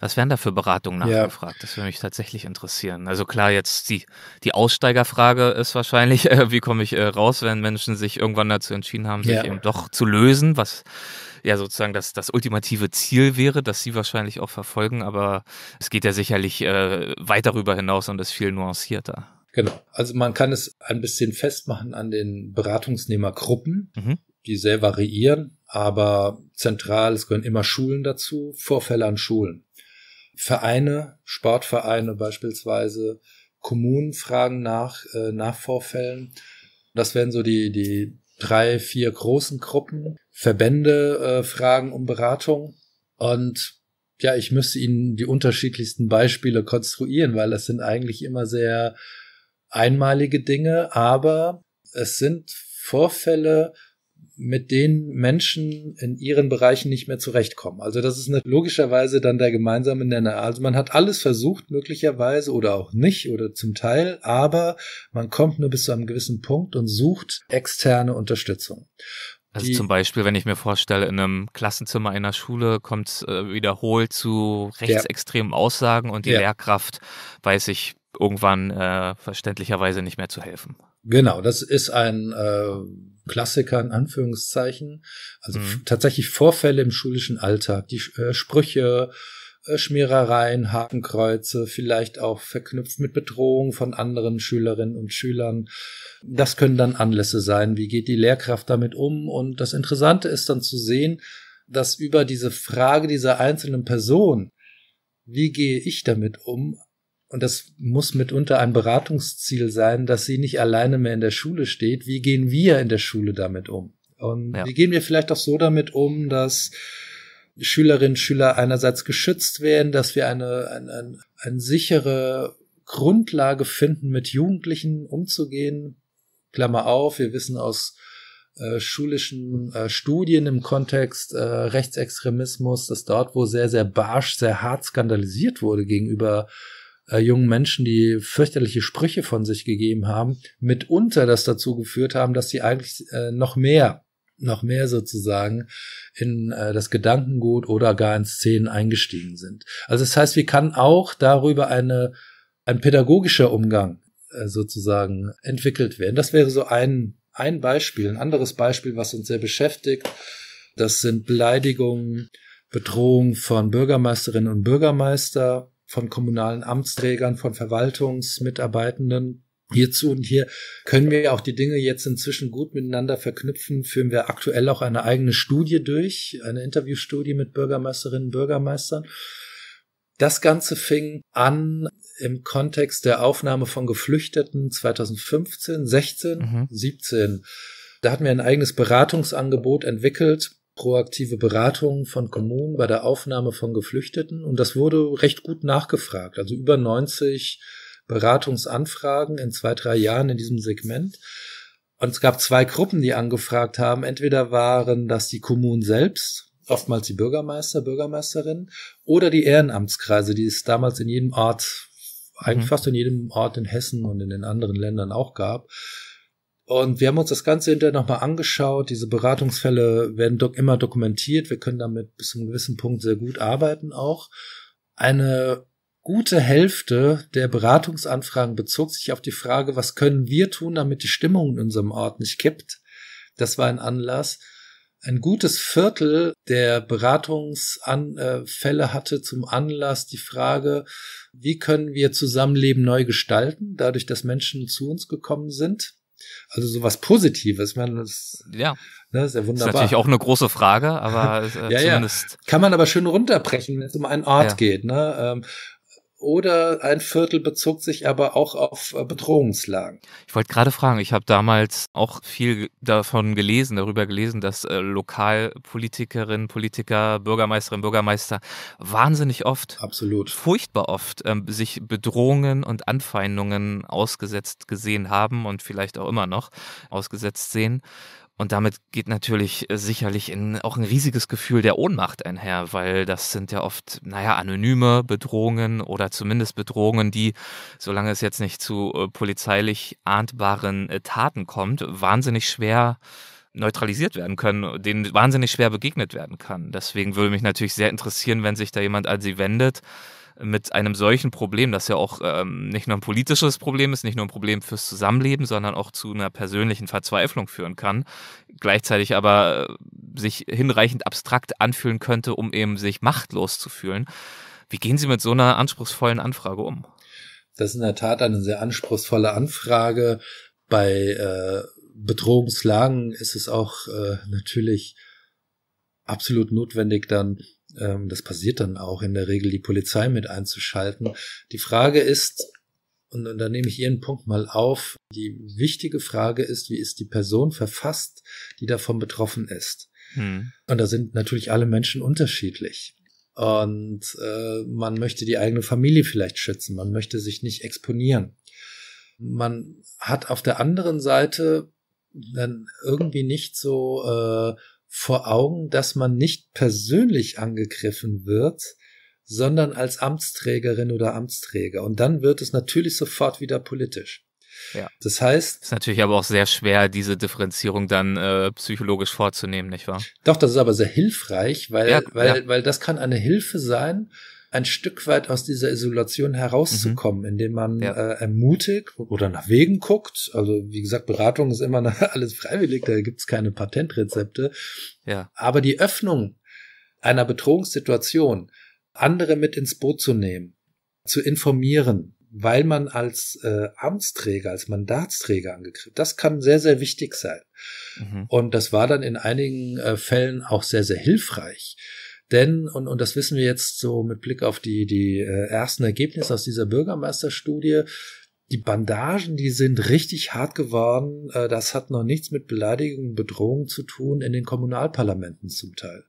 Was werden da für Beratungen nachgefragt? Ja. Das würde mich tatsächlich interessieren. Also klar, jetzt die, die Aussteigerfrage ist wahrscheinlich, äh, wie komme ich äh, raus, wenn Menschen sich irgendwann dazu entschieden haben, sich ja. eben doch zu lösen, was ja sozusagen das, das ultimative Ziel wäre, das sie wahrscheinlich auch verfolgen, aber es geht ja sicherlich äh, weit darüber hinaus und ist viel nuancierter. Genau. Also man kann es ein bisschen festmachen an den Beratungsnehmergruppen. Mhm die sehr variieren, aber zentral, es gehören immer Schulen dazu, Vorfälle an Schulen. Vereine, Sportvereine beispielsweise, Kommunen fragen nach, äh, nach Vorfällen. Das wären so die, die drei, vier großen Gruppen. Verbände äh, fragen um Beratung. Und ja, ich müsste Ihnen die unterschiedlichsten Beispiele konstruieren, weil das sind eigentlich immer sehr einmalige Dinge, aber es sind Vorfälle, mit denen Menschen in ihren Bereichen nicht mehr zurechtkommen. Also das ist logischerweise dann der gemeinsame Nenner. Also man hat alles versucht, möglicherweise oder auch nicht oder zum Teil, aber man kommt nur bis zu einem gewissen Punkt und sucht externe Unterstützung. Also zum Beispiel, wenn ich mir vorstelle, in einem Klassenzimmer einer Schule kommt es äh, wiederholt zu rechtsextremen ja. Aussagen und die ja. Lehrkraft weiß ich irgendwann äh, verständlicherweise nicht mehr zu helfen. Genau, das ist ein äh, Klassiker in Anführungszeichen. Also mhm. tatsächlich Vorfälle im schulischen Alltag, die äh, Sprüche, äh, Schmierereien, Hakenkreuze, vielleicht auch verknüpft mit Bedrohung von anderen Schülerinnen und Schülern. Das können dann Anlässe sein. Wie geht die Lehrkraft damit um? Und das Interessante ist dann zu sehen, dass über diese Frage dieser einzelnen Person, wie gehe ich damit um, und das muss mitunter ein Beratungsziel sein, dass sie nicht alleine mehr in der Schule steht. Wie gehen wir in der Schule damit um? Und ja. wie gehen wir vielleicht auch so damit um, dass Schülerinnen und Schüler einerseits geschützt werden, dass wir eine, eine, eine, eine sichere Grundlage finden, mit Jugendlichen umzugehen. Klammer auf, wir wissen aus äh, schulischen äh, Studien im Kontext äh, Rechtsextremismus, dass dort, wo sehr, sehr barsch, sehr hart skandalisiert wurde gegenüber äh, jungen Menschen, die fürchterliche Sprüche von sich gegeben haben, mitunter das dazu geführt haben, dass sie eigentlich äh, noch mehr noch mehr sozusagen in äh, das Gedankengut oder gar in Szenen eingestiegen sind. Also das heißt, wie kann auch darüber eine ein pädagogischer Umgang äh, sozusagen entwickelt werden. Das wäre so ein ein Beispiel, ein anderes Beispiel, was uns sehr beschäftigt. Das sind Beleidigungen, Bedrohung von Bürgermeisterinnen und Bürgermeister, von kommunalen Amtsträgern, von Verwaltungsmitarbeitenden. Hierzu und hier können wir auch die Dinge jetzt inzwischen gut miteinander verknüpfen. Führen wir aktuell auch eine eigene Studie durch, eine Interviewstudie mit Bürgermeisterinnen und Bürgermeistern. Das Ganze fing an im Kontext der Aufnahme von Geflüchteten 2015, 16, mhm. 17. Da hatten wir ein eigenes Beratungsangebot entwickelt, proaktive Beratung von Kommunen bei der Aufnahme von Geflüchteten und das wurde recht gut nachgefragt. Also über 90 Beratungsanfragen in zwei, drei Jahren in diesem Segment. Und es gab zwei Gruppen, die angefragt haben. Entweder waren das die Kommunen selbst, oftmals die Bürgermeister, Bürgermeisterinnen, oder die Ehrenamtskreise, die es damals in jedem Ort, eigentlich mhm. fast in jedem Ort in Hessen und in den anderen Ländern auch gab. Und wir haben uns das Ganze hinterher nochmal angeschaut. Diese Beratungsfälle werden do immer dokumentiert. Wir können damit bis zu einem gewissen Punkt sehr gut arbeiten auch. Eine gute Hälfte der Beratungsanfragen bezog sich auf die Frage, was können wir tun, damit die Stimmung in unserem Ort nicht kippt. Das war ein Anlass. Ein gutes Viertel der Beratungsfälle hatte zum Anlass die Frage, wie können wir Zusammenleben neu gestalten, dadurch, dass Menschen zu uns gekommen sind. Also sowas Positives. Ich meine, das, ja. Ne, ist ja wunderbar. Das ist natürlich auch eine große Frage, aber äh, ja, zumindest. Ja. Kann man aber schön runterbrechen, wenn es um einen Ort ja. geht. Ne? Ähm, oder ein Viertel bezog sich aber auch auf äh, Bedrohungslagen. Ich wollte gerade fragen, ich habe damals auch viel davon gelesen, darüber gelesen, dass äh, Lokalpolitikerinnen, Politiker, Bürgermeisterinnen, Bürgermeister wahnsinnig oft, absolut furchtbar oft ähm, sich Bedrohungen und Anfeindungen ausgesetzt gesehen haben und vielleicht auch immer noch ausgesetzt sehen. Und damit geht natürlich äh, sicherlich in, auch ein riesiges Gefühl der Ohnmacht einher, weil das sind ja oft, naja, anonyme Bedrohungen oder zumindest Bedrohungen, die, solange es jetzt nicht zu äh, polizeilich ahndbaren äh, Taten kommt, wahnsinnig schwer neutralisiert werden können, denen wahnsinnig schwer begegnet werden kann. Deswegen würde mich natürlich sehr interessieren, wenn sich da jemand an Sie wendet, mit einem solchen Problem, das ja auch ähm, nicht nur ein politisches Problem ist, nicht nur ein Problem fürs Zusammenleben, sondern auch zu einer persönlichen Verzweiflung führen kann, gleichzeitig aber äh, sich hinreichend abstrakt anfühlen könnte, um eben sich machtlos zu fühlen. Wie gehen Sie mit so einer anspruchsvollen Anfrage um? Das ist in der Tat eine sehr anspruchsvolle Anfrage. Bei äh, Bedrohungslagen ist es auch äh, natürlich absolut notwendig, dann ähm, das passiert dann auch in der Regel, die Polizei mit einzuschalten. Die Frage ist, und, und da nehme ich Ihren Punkt mal auf, die wichtige Frage ist, wie ist die Person verfasst, die davon betroffen ist? Hm. Und da sind natürlich alle Menschen unterschiedlich. Und äh, man möchte die eigene Familie vielleicht schützen, man möchte sich nicht exponieren. Man hat auf der anderen Seite dann irgendwie nicht so äh, vor Augen, dass man nicht persönlich angegriffen wird, sondern als Amtsträgerin oder Amtsträger. Und dann wird es natürlich sofort wieder politisch. Ja. Das heißt. Ist natürlich aber auch sehr schwer, diese Differenzierung dann äh, psychologisch vorzunehmen, nicht wahr? Doch, das ist aber sehr hilfreich, weil, ja, weil, ja. weil das kann eine Hilfe sein, ein Stück weit aus dieser Isolation herauszukommen, mhm. indem man ja. äh, ermutigt oder nach Wegen guckt. Also wie gesagt, Beratung ist immer alles freiwillig, da gibt's keine Patentrezepte. Ja. Aber die Öffnung einer Bedrohungssituation, andere mit ins Boot zu nehmen, zu informieren, weil man als äh, Amtsträger, als Mandatsträger angegriffen, das kann sehr, sehr wichtig sein. Mhm. Und das war dann in einigen äh, Fällen auch sehr, sehr hilfreich denn, und, und das wissen wir jetzt so mit Blick auf die, die äh, ersten Ergebnisse aus dieser Bürgermeisterstudie, die Bandagen, die sind richtig hart geworden. Äh, das hat noch nichts mit Beleidigungen, Bedrohungen zu tun in den Kommunalparlamenten zum Teil.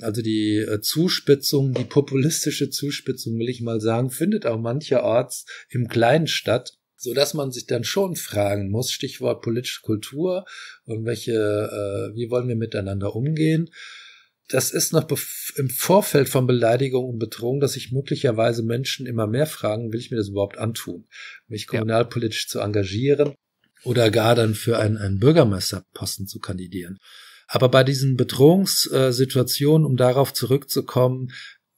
Also die äh, Zuspitzung, die populistische Zuspitzung, will ich mal sagen, findet auch mancherorts im Kleinen statt so dass man sich dann schon fragen muss, Stichwort politische Kultur und welche, wie wollen wir miteinander umgehen? Das ist noch im Vorfeld von Beleidigung und Bedrohung, dass sich möglicherweise Menschen immer mehr fragen, will ich mir das überhaupt antun, mich kommunalpolitisch ja. zu engagieren oder gar dann für einen, einen Bürgermeisterposten zu kandidieren. Aber bei diesen Bedrohungssituationen, um darauf zurückzukommen,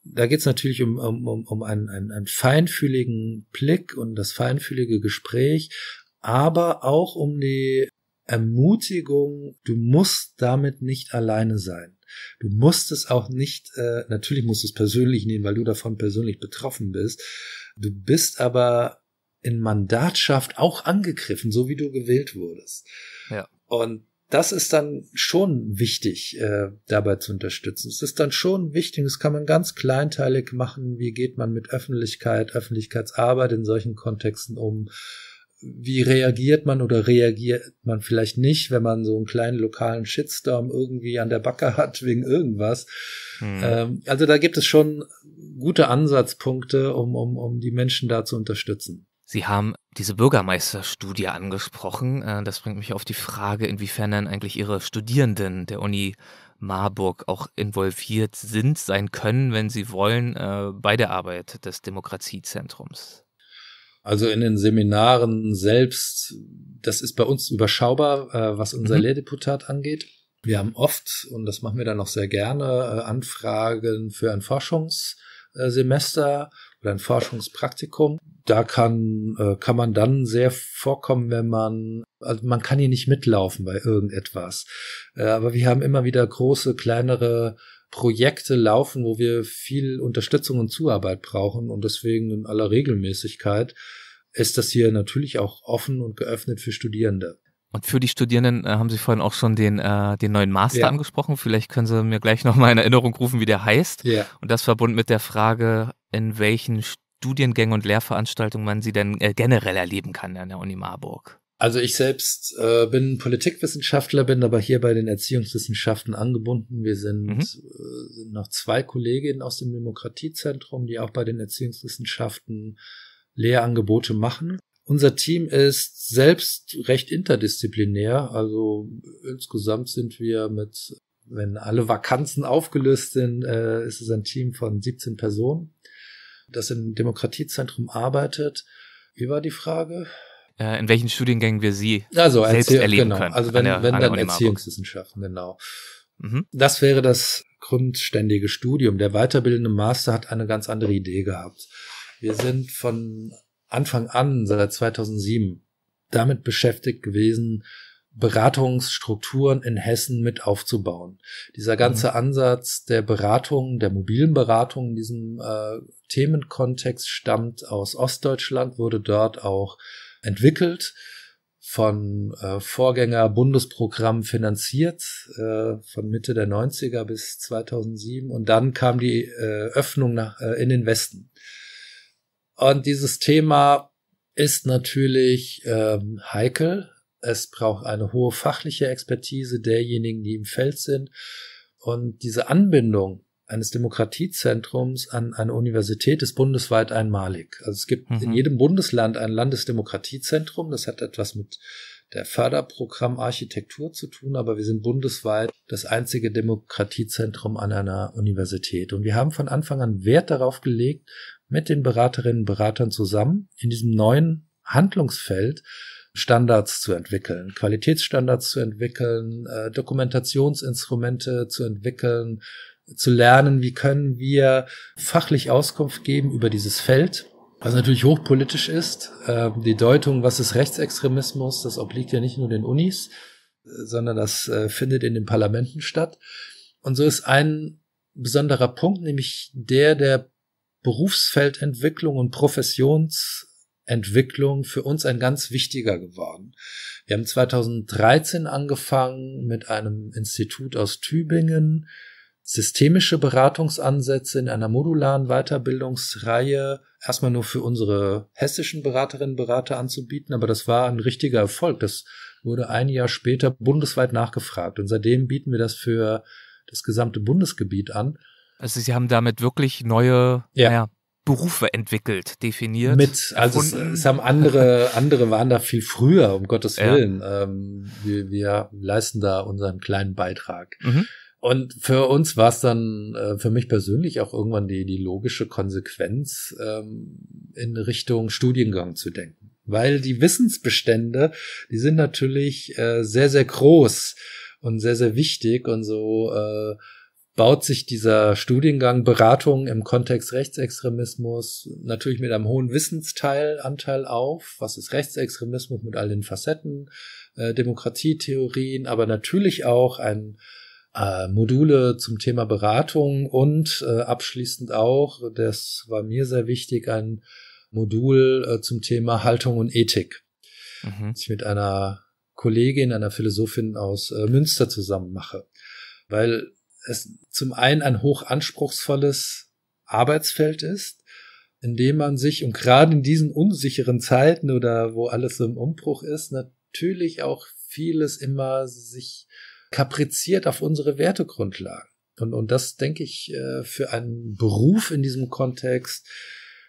da geht es natürlich um, um, um einen, einen, einen feinfühligen Blick und das feinfühlige Gespräch, aber auch um die Ermutigung, du musst damit nicht alleine sein. Du musst es auch nicht, äh, natürlich musst du es persönlich nehmen, weil du davon persönlich betroffen bist. Du bist aber in Mandatschaft auch angegriffen, so wie du gewählt wurdest. Ja. Und das ist dann schon wichtig, äh, dabei zu unterstützen. Es ist dann schon wichtig, das kann man ganz kleinteilig machen. Wie geht man mit Öffentlichkeit, Öffentlichkeitsarbeit in solchen Kontexten um? Wie reagiert man oder reagiert man vielleicht nicht, wenn man so einen kleinen lokalen Shitstorm irgendwie an der Backe hat wegen irgendwas? Hm. Ähm, also da gibt es schon gute Ansatzpunkte, um, um, um die Menschen da zu unterstützen. Sie haben diese Bürgermeisterstudie angesprochen. Äh, das bringt mich auf die Frage, inwiefern dann eigentlich Ihre Studierenden der Uni Marburg auch involviert sind, sein können, wenn sie wollen, äh, bei der Arbeit des Demokratiezentrums. Also in den Seminaren selbst, das ist bei uns überschaubar, äh, was unser mhm. Lehrdeputat angeht. Wir haben oft, und das machen wir dann auch sehr gerne, Anfragen für ein Forschungssemester oder ein Forschungspraktikum. Da kann, äh, kann man dann sehr vorkommen, wenn man, also man kann hier nicht mitlaufen bei irgendetwas. Äh, aber wir haben immer wieder große, kleinere Projekte laufen, wo wir viel Unterstützung und Zuarbeit brauchen und deswegen in aller Regelmäßigkeit ist das hier natürlich auch offen und geöffnet für Studierende. Und für die Studierenden äh, haben Sie vorhin auch schon den, äh, den neuen Master ja. angesprochen. Vielleicht können Sie mir gleich nochmal in Erinnerung rufen, wie der heißt. Ja. Und das verbunden mit der Frage, in welchen Studiengängen und Lehrveranstaltungen man sie denn äh, generell erleben kann an der Uni Marburg. Also ich selbst äh, bin Politikwissenschaftler, bin aber hier bei den Erziehungswissenschaften angebunden. Wir sind, mhm. äh, sind noch zwei Kolleginnen aus dem Demokratiezentrum, die auch bei den Erziehungswissenschaften Lehrangebote machen. Unser Team ist selbst recht interdisziplinär. Also insgesamt sind wir mit, wenn alle Vakanzen aufgelöst sind, äh, ist es ein Team von 17 Personen, das im Demokratiezentrum arbeitet. Wie war die Frage? Äh, in welchen Studiengängen wir sie also, selbst Erzähl erleben genau. können. Also wenn, der, wenn dann Erziehungswissenschaften, genau. Mhm. Das wäre das grundständige Studium. Der weiterbildende Master hat eine ganz andere Idee gehabt. Wir sind von Anfang an, seit 2007, damit beschäftigt gewesen, Beratungsstrukturen in Hessen mit aufzubauen. Dieser ganze mhm. Ansatz der Beratung, der mobilen Beratung in diesem äh, Themenkontext stammt aus Ostdeutschland, wurde dort auch entwickelt von äh, Vorgänger Bundesprogramm finanziert äh, von Mitte der 90er bis 2007 und dann kam die äh, Öffnung nach, äh, in den Westen. Und dieses Thema ist natürlich ähm, heikel. Es braucht eine hohe fachliche Expertise derjenigen, die im Feld sind. Und diese Anbindung eines Demokratiezentrums an eine Universität ist bundesweit einmalig. Also es gibt mhm. in jedem Bundesland ein Landesdemokratiezentrum. Das hat etwas mit der Förderprogramm Architektur zu tun, aber wir sind bundesweit das einzige Demokratiezentrum an einer Universität. Und wir haben von Anfang an Wert darauf gelegt, mit den Beraterinnen und Beratern zusammen in diesem neuen Handlungsfeld Standards zu entwickeln, Qualitätsstandards zu entwickeln, äh, Dokumentationsinstrumente zu entwickeln, zu lernen, wie können wir fachlich Auskunft geben über dieses Feld, was natürlich hochpolitisch ist. Äh, die Deutung, was ist Rechtsextremismus, das obliegt ja nicht nur den Unis, sondern das äh, findet in den Parlamenten statt. Und so ist ein besonderer Punkt, nämlich der der Berufsfeldentwicklung und Professionsentwicklung für uns ein ganz wichtiger geworden. Wir haben 2013 angefangen mit einem Institut aus Tübingen, systemische Beratungsansätze in einer modularen Weiterbildungsreihe erstmal nur für unsere hessischen Beraterinnen und Berater anzubieten, aber das war ein richtiger Erfolg. Das wurde ein Jahr später bundesweit nachgefragt und seitdem bieten wir das für das gesamte Bundesgebiet an. Also Sie haben damit wirklich neue ja. naja, Berufe entwickelt, definiert. Mit, also es, es, haben andere, andere waren da viel früher, um Gottes Willen. Ja. Ähm, wir, wir leisten da unseren kleinen Beitrag. Mhm. Und für uns war es dann, äh, für mich persönlich auch irgendwann die, die logische Konsequenz, ähm, in Richtung Studiengang zu denken. Weil die Wissensbestände, die sind natürlich äh, sehr, sehr groß und sehr, sehr wichtig und so äh, baut sich dieser Studiengang Beratung im Kontext Rechtsextremismus natürlich mit einem hohen Wissensteil Anteil auf. Was ist Rechtsextremismus mit all den Facetten, Demokratietheorien, aber natürlich auch ein äh, Module zum Thema Beratung und äh, abschließend auch, das war mir sehr wichtig, ein Modul äh, zum Thema Haltung und Ethik. Mhm. Das ich mit einer Kollegin, einer Philosophin aus äh, Münster zusammen mache. Weil es zum einen ein hoch anspruchsvolles Arbeitsfeld ist, in dem man sich und gerade in diesen unsicheren Zeiten oder wo alles so im Umbruch ist, natürlich auch vieles immer sich kapriziert auf unsere Wertegrundlagen. Und, und das denke ich äh, für einen Beruf in diesem Kontext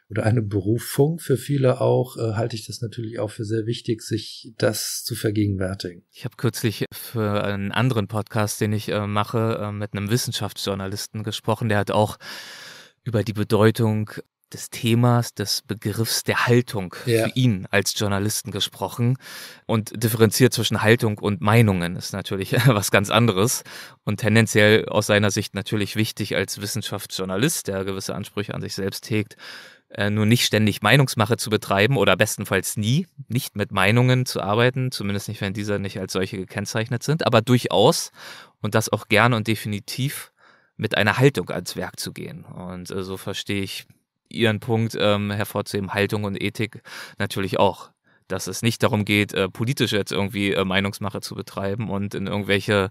oder eine Berufung für viele auch, äh, halte ich das natürlich auch für sehr wichtig, sich das zu vergegenwärtigen. Ich habe kürzlich für einen anderen Podcast, den ich äh, mache, mit einem Wissenschaftsjournalisten gesprochen, der hat auch über die Bedeutung des Themas, des Begriffs der Haltung ja. für ihn als Journalisten gesprochen. Und differenziert zwischen Haltung und Meinungen ist natürlich was ganz anderes und tendenziell aus seiner Sicht natürlich wichtig als Wissenschaftsjournalist, der gewisse Ansprüche an sich selbst hegt, äh, nur nicht ständig Meinungsmache zu betreiben oder bestenfalls nie, nicht mit Meinungen zu arbeiten, zumindest nicht, wenn diese nicht als solche gekennzeichnet sind, aber durchaus und das auch gern und definitiv mit einer Haltung ans Werk zu gehen. Und äh, so verstehe ich Ihren Punkt ähm, hervorzuheben, Haltung und Ethik natürlich auch. Dass es nicht darum geht, äh, politisch jetzt irgendwie äh, Meinungsmache zu betreiben und in irgendwelche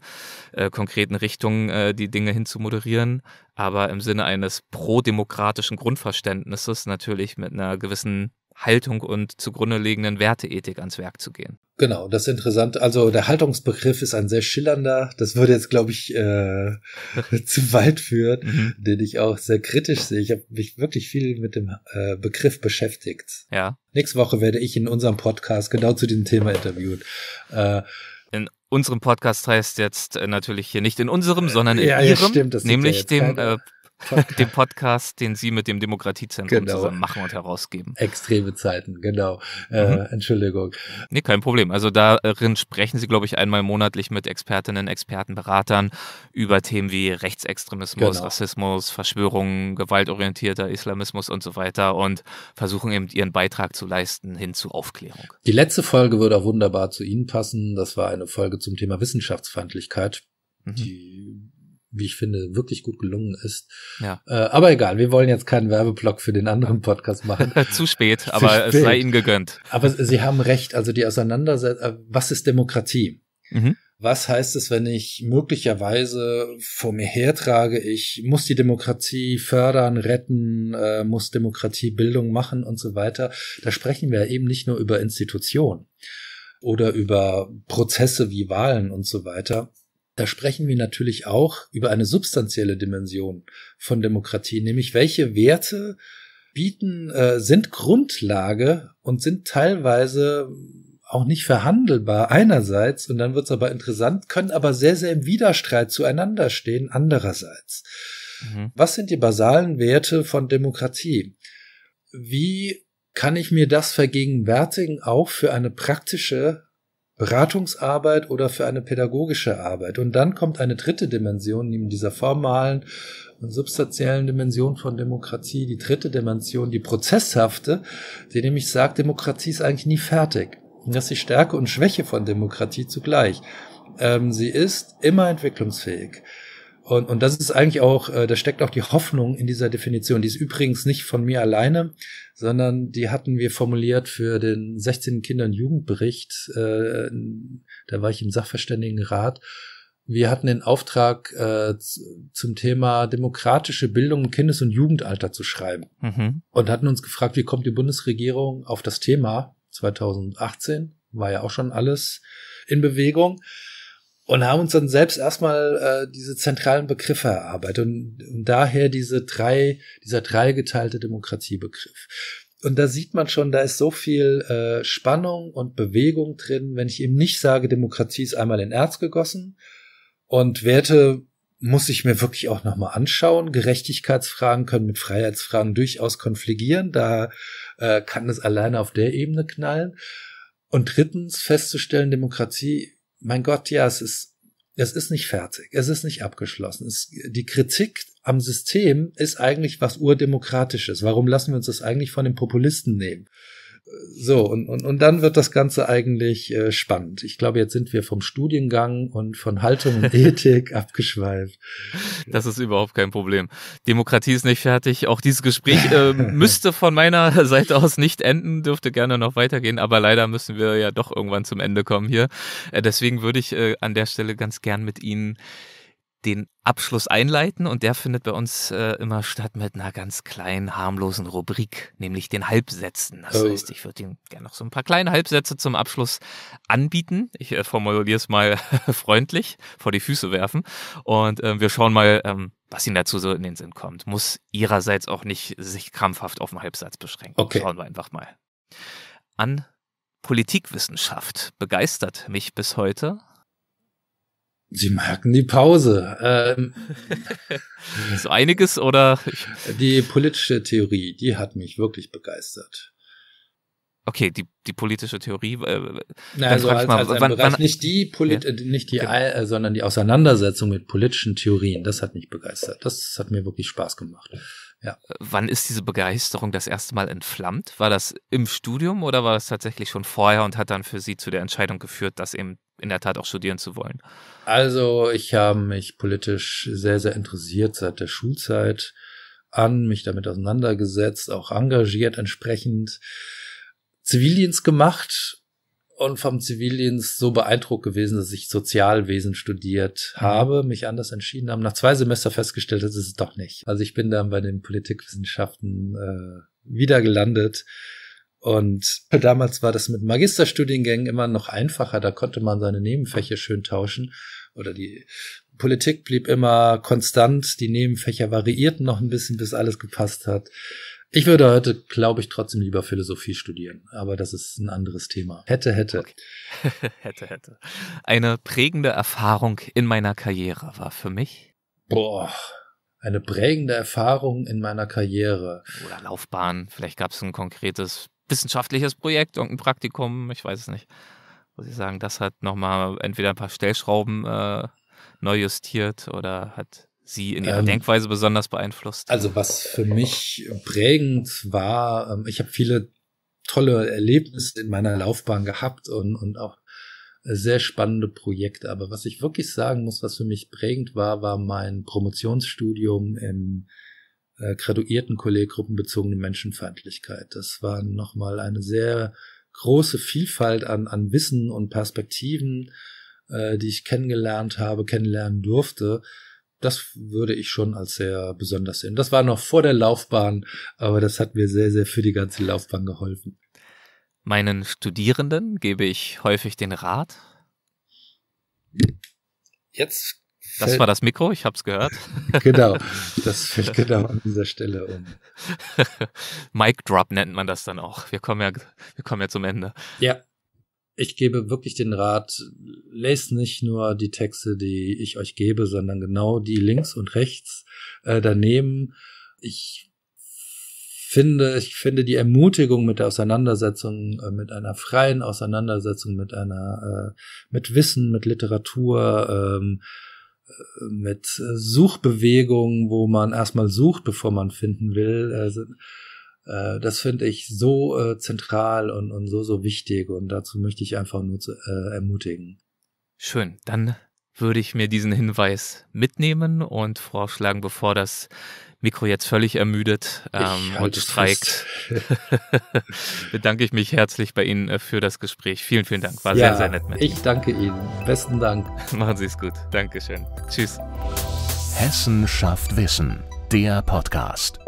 äh, konkreten Richtungen äh, die Dinge hinzumoderieren, aber im Sinne eines prodemokratischen Grundverständnisses natürlich mit einer gewissen Haltung und zugrunde liegenden Werteethik ans Werk zu gehen. Genau, das ist interessant. Also der Haltungsbegriff ist ein sehr schillernder. Das würde jetzt, glaube ich, äh, zu weit führen, mhm. den ich auch sehr kritisch sehe. Ich habe mich wirklich viel mit dem äh, Begriff beschäftigt. Ja. Nächste Woche werde ich in unserem Podcast genau zu diesem Thema interviewt. Äh, in unserem Podcast heißt jetzt äh, natürlich hier nicht in unserem, sondern in ja, ihrem, ja, stimmt, nämlich dem äh. Dem Podcast, den Sie mit dem Demokratiezentrum genau. zusammen machen und herausgeben. Extreme Zeiten, genau. Äh, mhm. Entschuldigung. Nee, kein Problem. Also darin sprechen Sie, glaube ich, einmal monatlich mit Expertinnen, Experten, Beratern über Themen wie Rechtsextremismus, genau. Rassismus, Verschwörungen, gewaltorientierter Islamismus und so weiter und versuchen eben ihren Beitrag zu leisten hin zu Aufklärung. Die letzte Folge würde auch wunderbar zu Ihnen passen. Das war eine Folge zum Thema Wissenschaftsfeindlichkeit. Mhm. Die wie ich finde, wirklich gut gelungen ist. Ja. Äh, aber egal, wir wollen jetzt keinen Werbeblock für den anderen Podcast machen. Zu spät, aber spät. es sei Ihnen gegönnt. Aber Sie haben recht, also die Auseinandersetzung, äh, was ist Demokratie? Mhm. Was heißt es, wenn ich möglicherweise vor mir hertrage, ich muss die Demokratie fördern, retten, äh, muss Demokratiebildung machen und so weiter? Da sprechen wir eben nicht nur über Institutionen oder über Prozesse wie Wahlen und so weiter, da sprechen wir natürlich auch über eine substanzielle Dimension von Demokratie, nämlich welche Werte bieten, äh, sind Grundlage und sind teilweise auch nicht verhandelbar einerseits, und dann wird es aber interessant, können aber sehr, sehr im Widerstreit zueinander stehen andererseits. Mhm. Was sind die basalen Werte von Demokratie? Wie kann ich mir das vergegenwärtigen, auch für eine praktische Beratungsarbeit oder für eine pädagogische Arbeit. Und dann kommt eine dritte Dimension neben dieser formalen und substanziellen Dimension von Demokratie, die dritte Dimension, die prozesshafte, die nämlich sagt, Demokratie ist eigentlich nie fertig. Und das ist die Stärke und Schwäche von Demokratie zugleich. Ähm, sie ist immer entwicklungsfähig. Und, und das ist eigentlich auch, äh, da steckt auch die Hoffnung in dieser Definition. Die ist übrigens nicht von mir alleine, sondern die hatten wir formuliert für den 16 Kindern Jugendbericht. Äh, da war ich im Sachverständigenrat. Wir hatten den Auftrag, äh, zum Thema demokratische Bildung im Kindes- und Jugendalter zu schreiben. Mhm. Und hatten uns gefragt, wie kommt die Bundesregierung auf das Thema 2018? War ja auch schon alles in Bewegung und haben uns dann selbst erstmal äh, diese zentralen Begriffe erarbeitet und, und daher diese drei, dieser dreigeteilte Demokratiebegriff. Und da sieht man schon, da ist so viel äh, Spannung und Bewegung drin, wenn ich eben nicht sage, Demokratie ist einmal in Erz gegossen und Werte muss ich mir wirklich auch nochmal anschauen. Gerechtigkeitsfragen können mit Freiheitsfragen durchaus konfligieren. Da äh, kann es alleine auf der Ebene knallen. Und drittens festzustellen, Demokratie mein Gott, ja, es ist, es ist nicht fertig, es ist nicht abgeschlossen. Es, die Kritik am System ist eigentlich was urdemokratisches. Warum lassen wir uns das eigentlich von den Populisten nehmen? So, und, und, und dann wird das Ganze eigentlich äh, spannend. Ich glaube, jetzt sind wir vom Studiengang und von Haltung und Ethik abgeschweift. Das ist überhaupt kein Problem. Demokratie ist nicht fertig. Auch dieses Gespräch äh, müsste von meiner Seite aus nicht enden, dürfte gerne noch weitergehen, aber leider müssen wir ja doch irgendwann zum Ende kommen hier. Äh, deswegen würde ich äh, an der Stelle ganz gern mit Ihnen den Abschluss einleiten und der findet bei uns äh, immer statt mit einer ganz kleinen, harmlosen Rubrik, nämlich den Halbsätzen. Das oh. heißt, ich würde Ihnen gerne noch so ein paar kleine Halbsätze zum Abschluss anbieten. Ich äh, formuliere es mal freundlich vor die Füße werfen und äh, wir schauen mal, ähm, was Ihnen dazu so in den Sinn kommt. Muss Ihrerseits auch nicht sich krampfhaft auf einen Halbsatz beschränken. Okay. Schauen wir einfach mal. An Politikwissenschaft begeistert mich bis heute Sie merken die Pause. Ähm, so einiges oder? Die politische Theorie, die hat mich wirklich begeistert. Okay, die, die politische Theorie. Äh, Na, also als, mal, als wann, Bereich, wann, nicht die, Polit ja, nicht die, genau. äh, sondern die Auseinandersetzung mit politischen Theorien. Das hat mich begeistert. Das hat mir wirklich Spaß gemacht. Ja. Wann ist diese Begeisterung das erste Mal entflammt? War das im Studium oder war das tatsächlich schon vorher und hat dann für Sie zu der Entscheidung geführt, das eben in der Tat auch studieren zu wollen? Also ich habe mich politisch sehr, sehr interessiert seit der Schulzeit an, mich damit auseinandergesetzt, auch engagiert entsprechend. Zivildienst gemacht und vom Zivildienst so beeindruckt gewesen, dass ich Sozialwesen studiert mhm. habe, mich anders entschieden habe, nach zwei Semester festgestellt, das ist es doch nicht. Also ich bin dann bei den Politikwissenschaften äh, wieder gelandet. Und damals war das mit Magisterstudiengängen immer noch einfacher, da konnte man seine Nebenfächer schön tauschen. Oder die Politik blieb immer konstant, die Nebenfächer variierten noch ein bisschen, bis alles gepasst hat. Ich würde heute, glaube ich, trotzdem lieber Philosophie studieren, aber das ist ein anderes Thema. Hätte, hätte. Okay. hätte, hätte. Eine prägende Erfahrung in meiner Karriere war für mich. Boah, eine prägende Erfahrung in meiner Karriere. Oder Laufbahn. Vielleicht gab es ein konkretes wissenschaftliches Projekt, irgendein Praktikum, ich weiß es nicht. Muss ich sagen, das hat nochmal entweder ein paar Stellschrauben äh, neu justiert oder hat Sie in Ihrer ähm, Denkweise besonders beeinflusst? Also was für mich prägend war, ähm, ich habe viele tolle Erlebnisse in meiner Laufbahn gehabt und, und auch sehr spannende Projekte. Aber was ich wirklich sagen muss, was für mich prägend war, war mein Promotionsstudium im äh, graduierten kolleggruppenbezogene Menschenfeindlichkeit. Das war nochmal eine sehr große Vielfalt an, an Wissen und Perspektiven, äh, die ich kennengelernt habe, kennenlernen durfte das würde ich schon als sehr besonders sehen. Das war noch vor der Laufbahn, aber das hat mir sehr, sehr für die ganze Laufbahn geholfen. Meinen Studierenden gebe ich häufig den Rat. Jetzt. Das war das Mikro, ich habe es gehört. genau, das fällt genau an dieser Stelle um. Mic Drop nennt man das dann auch. Wir kommen ja, wir kommen ja zum Ende. Ja, ich gebe wirklich den Rat, lest nicht nur die Texte, die ich euch gebe, sondern genau die links und rechts äh, daneben. Ich finde, ich finde die Ermutigung mit der Auseinandersetzung, äh, mit einer freien Auseinandersetzung, mit einer, äh, mit Wissen, mit Literatur, ähm, äh, mit Suchbewegungen, wo man erstmal sucht, bevor man finden will, äh, äh, das finde ich so äh, zentral und, und so, so wichtig und dazu möchte ich einfach nur zu, äh, ermutigen. Schön, dann würde ich mir diesen Hinweis mitnehmen und vorschlagen, bevor das Mikro jetzt völlig ermüdet ähm, und streikt, bedanke ich mich herzlich bei Ihnen äh, für das Gespräch. Vielen, vielen Dank. War ja, sehr, sehr nett mit Ich danke Ihnen. Besten Dank. Machen Sie es gut. Dankeschön. Tschüss. Hessen schafft Wissen. Der Podcast.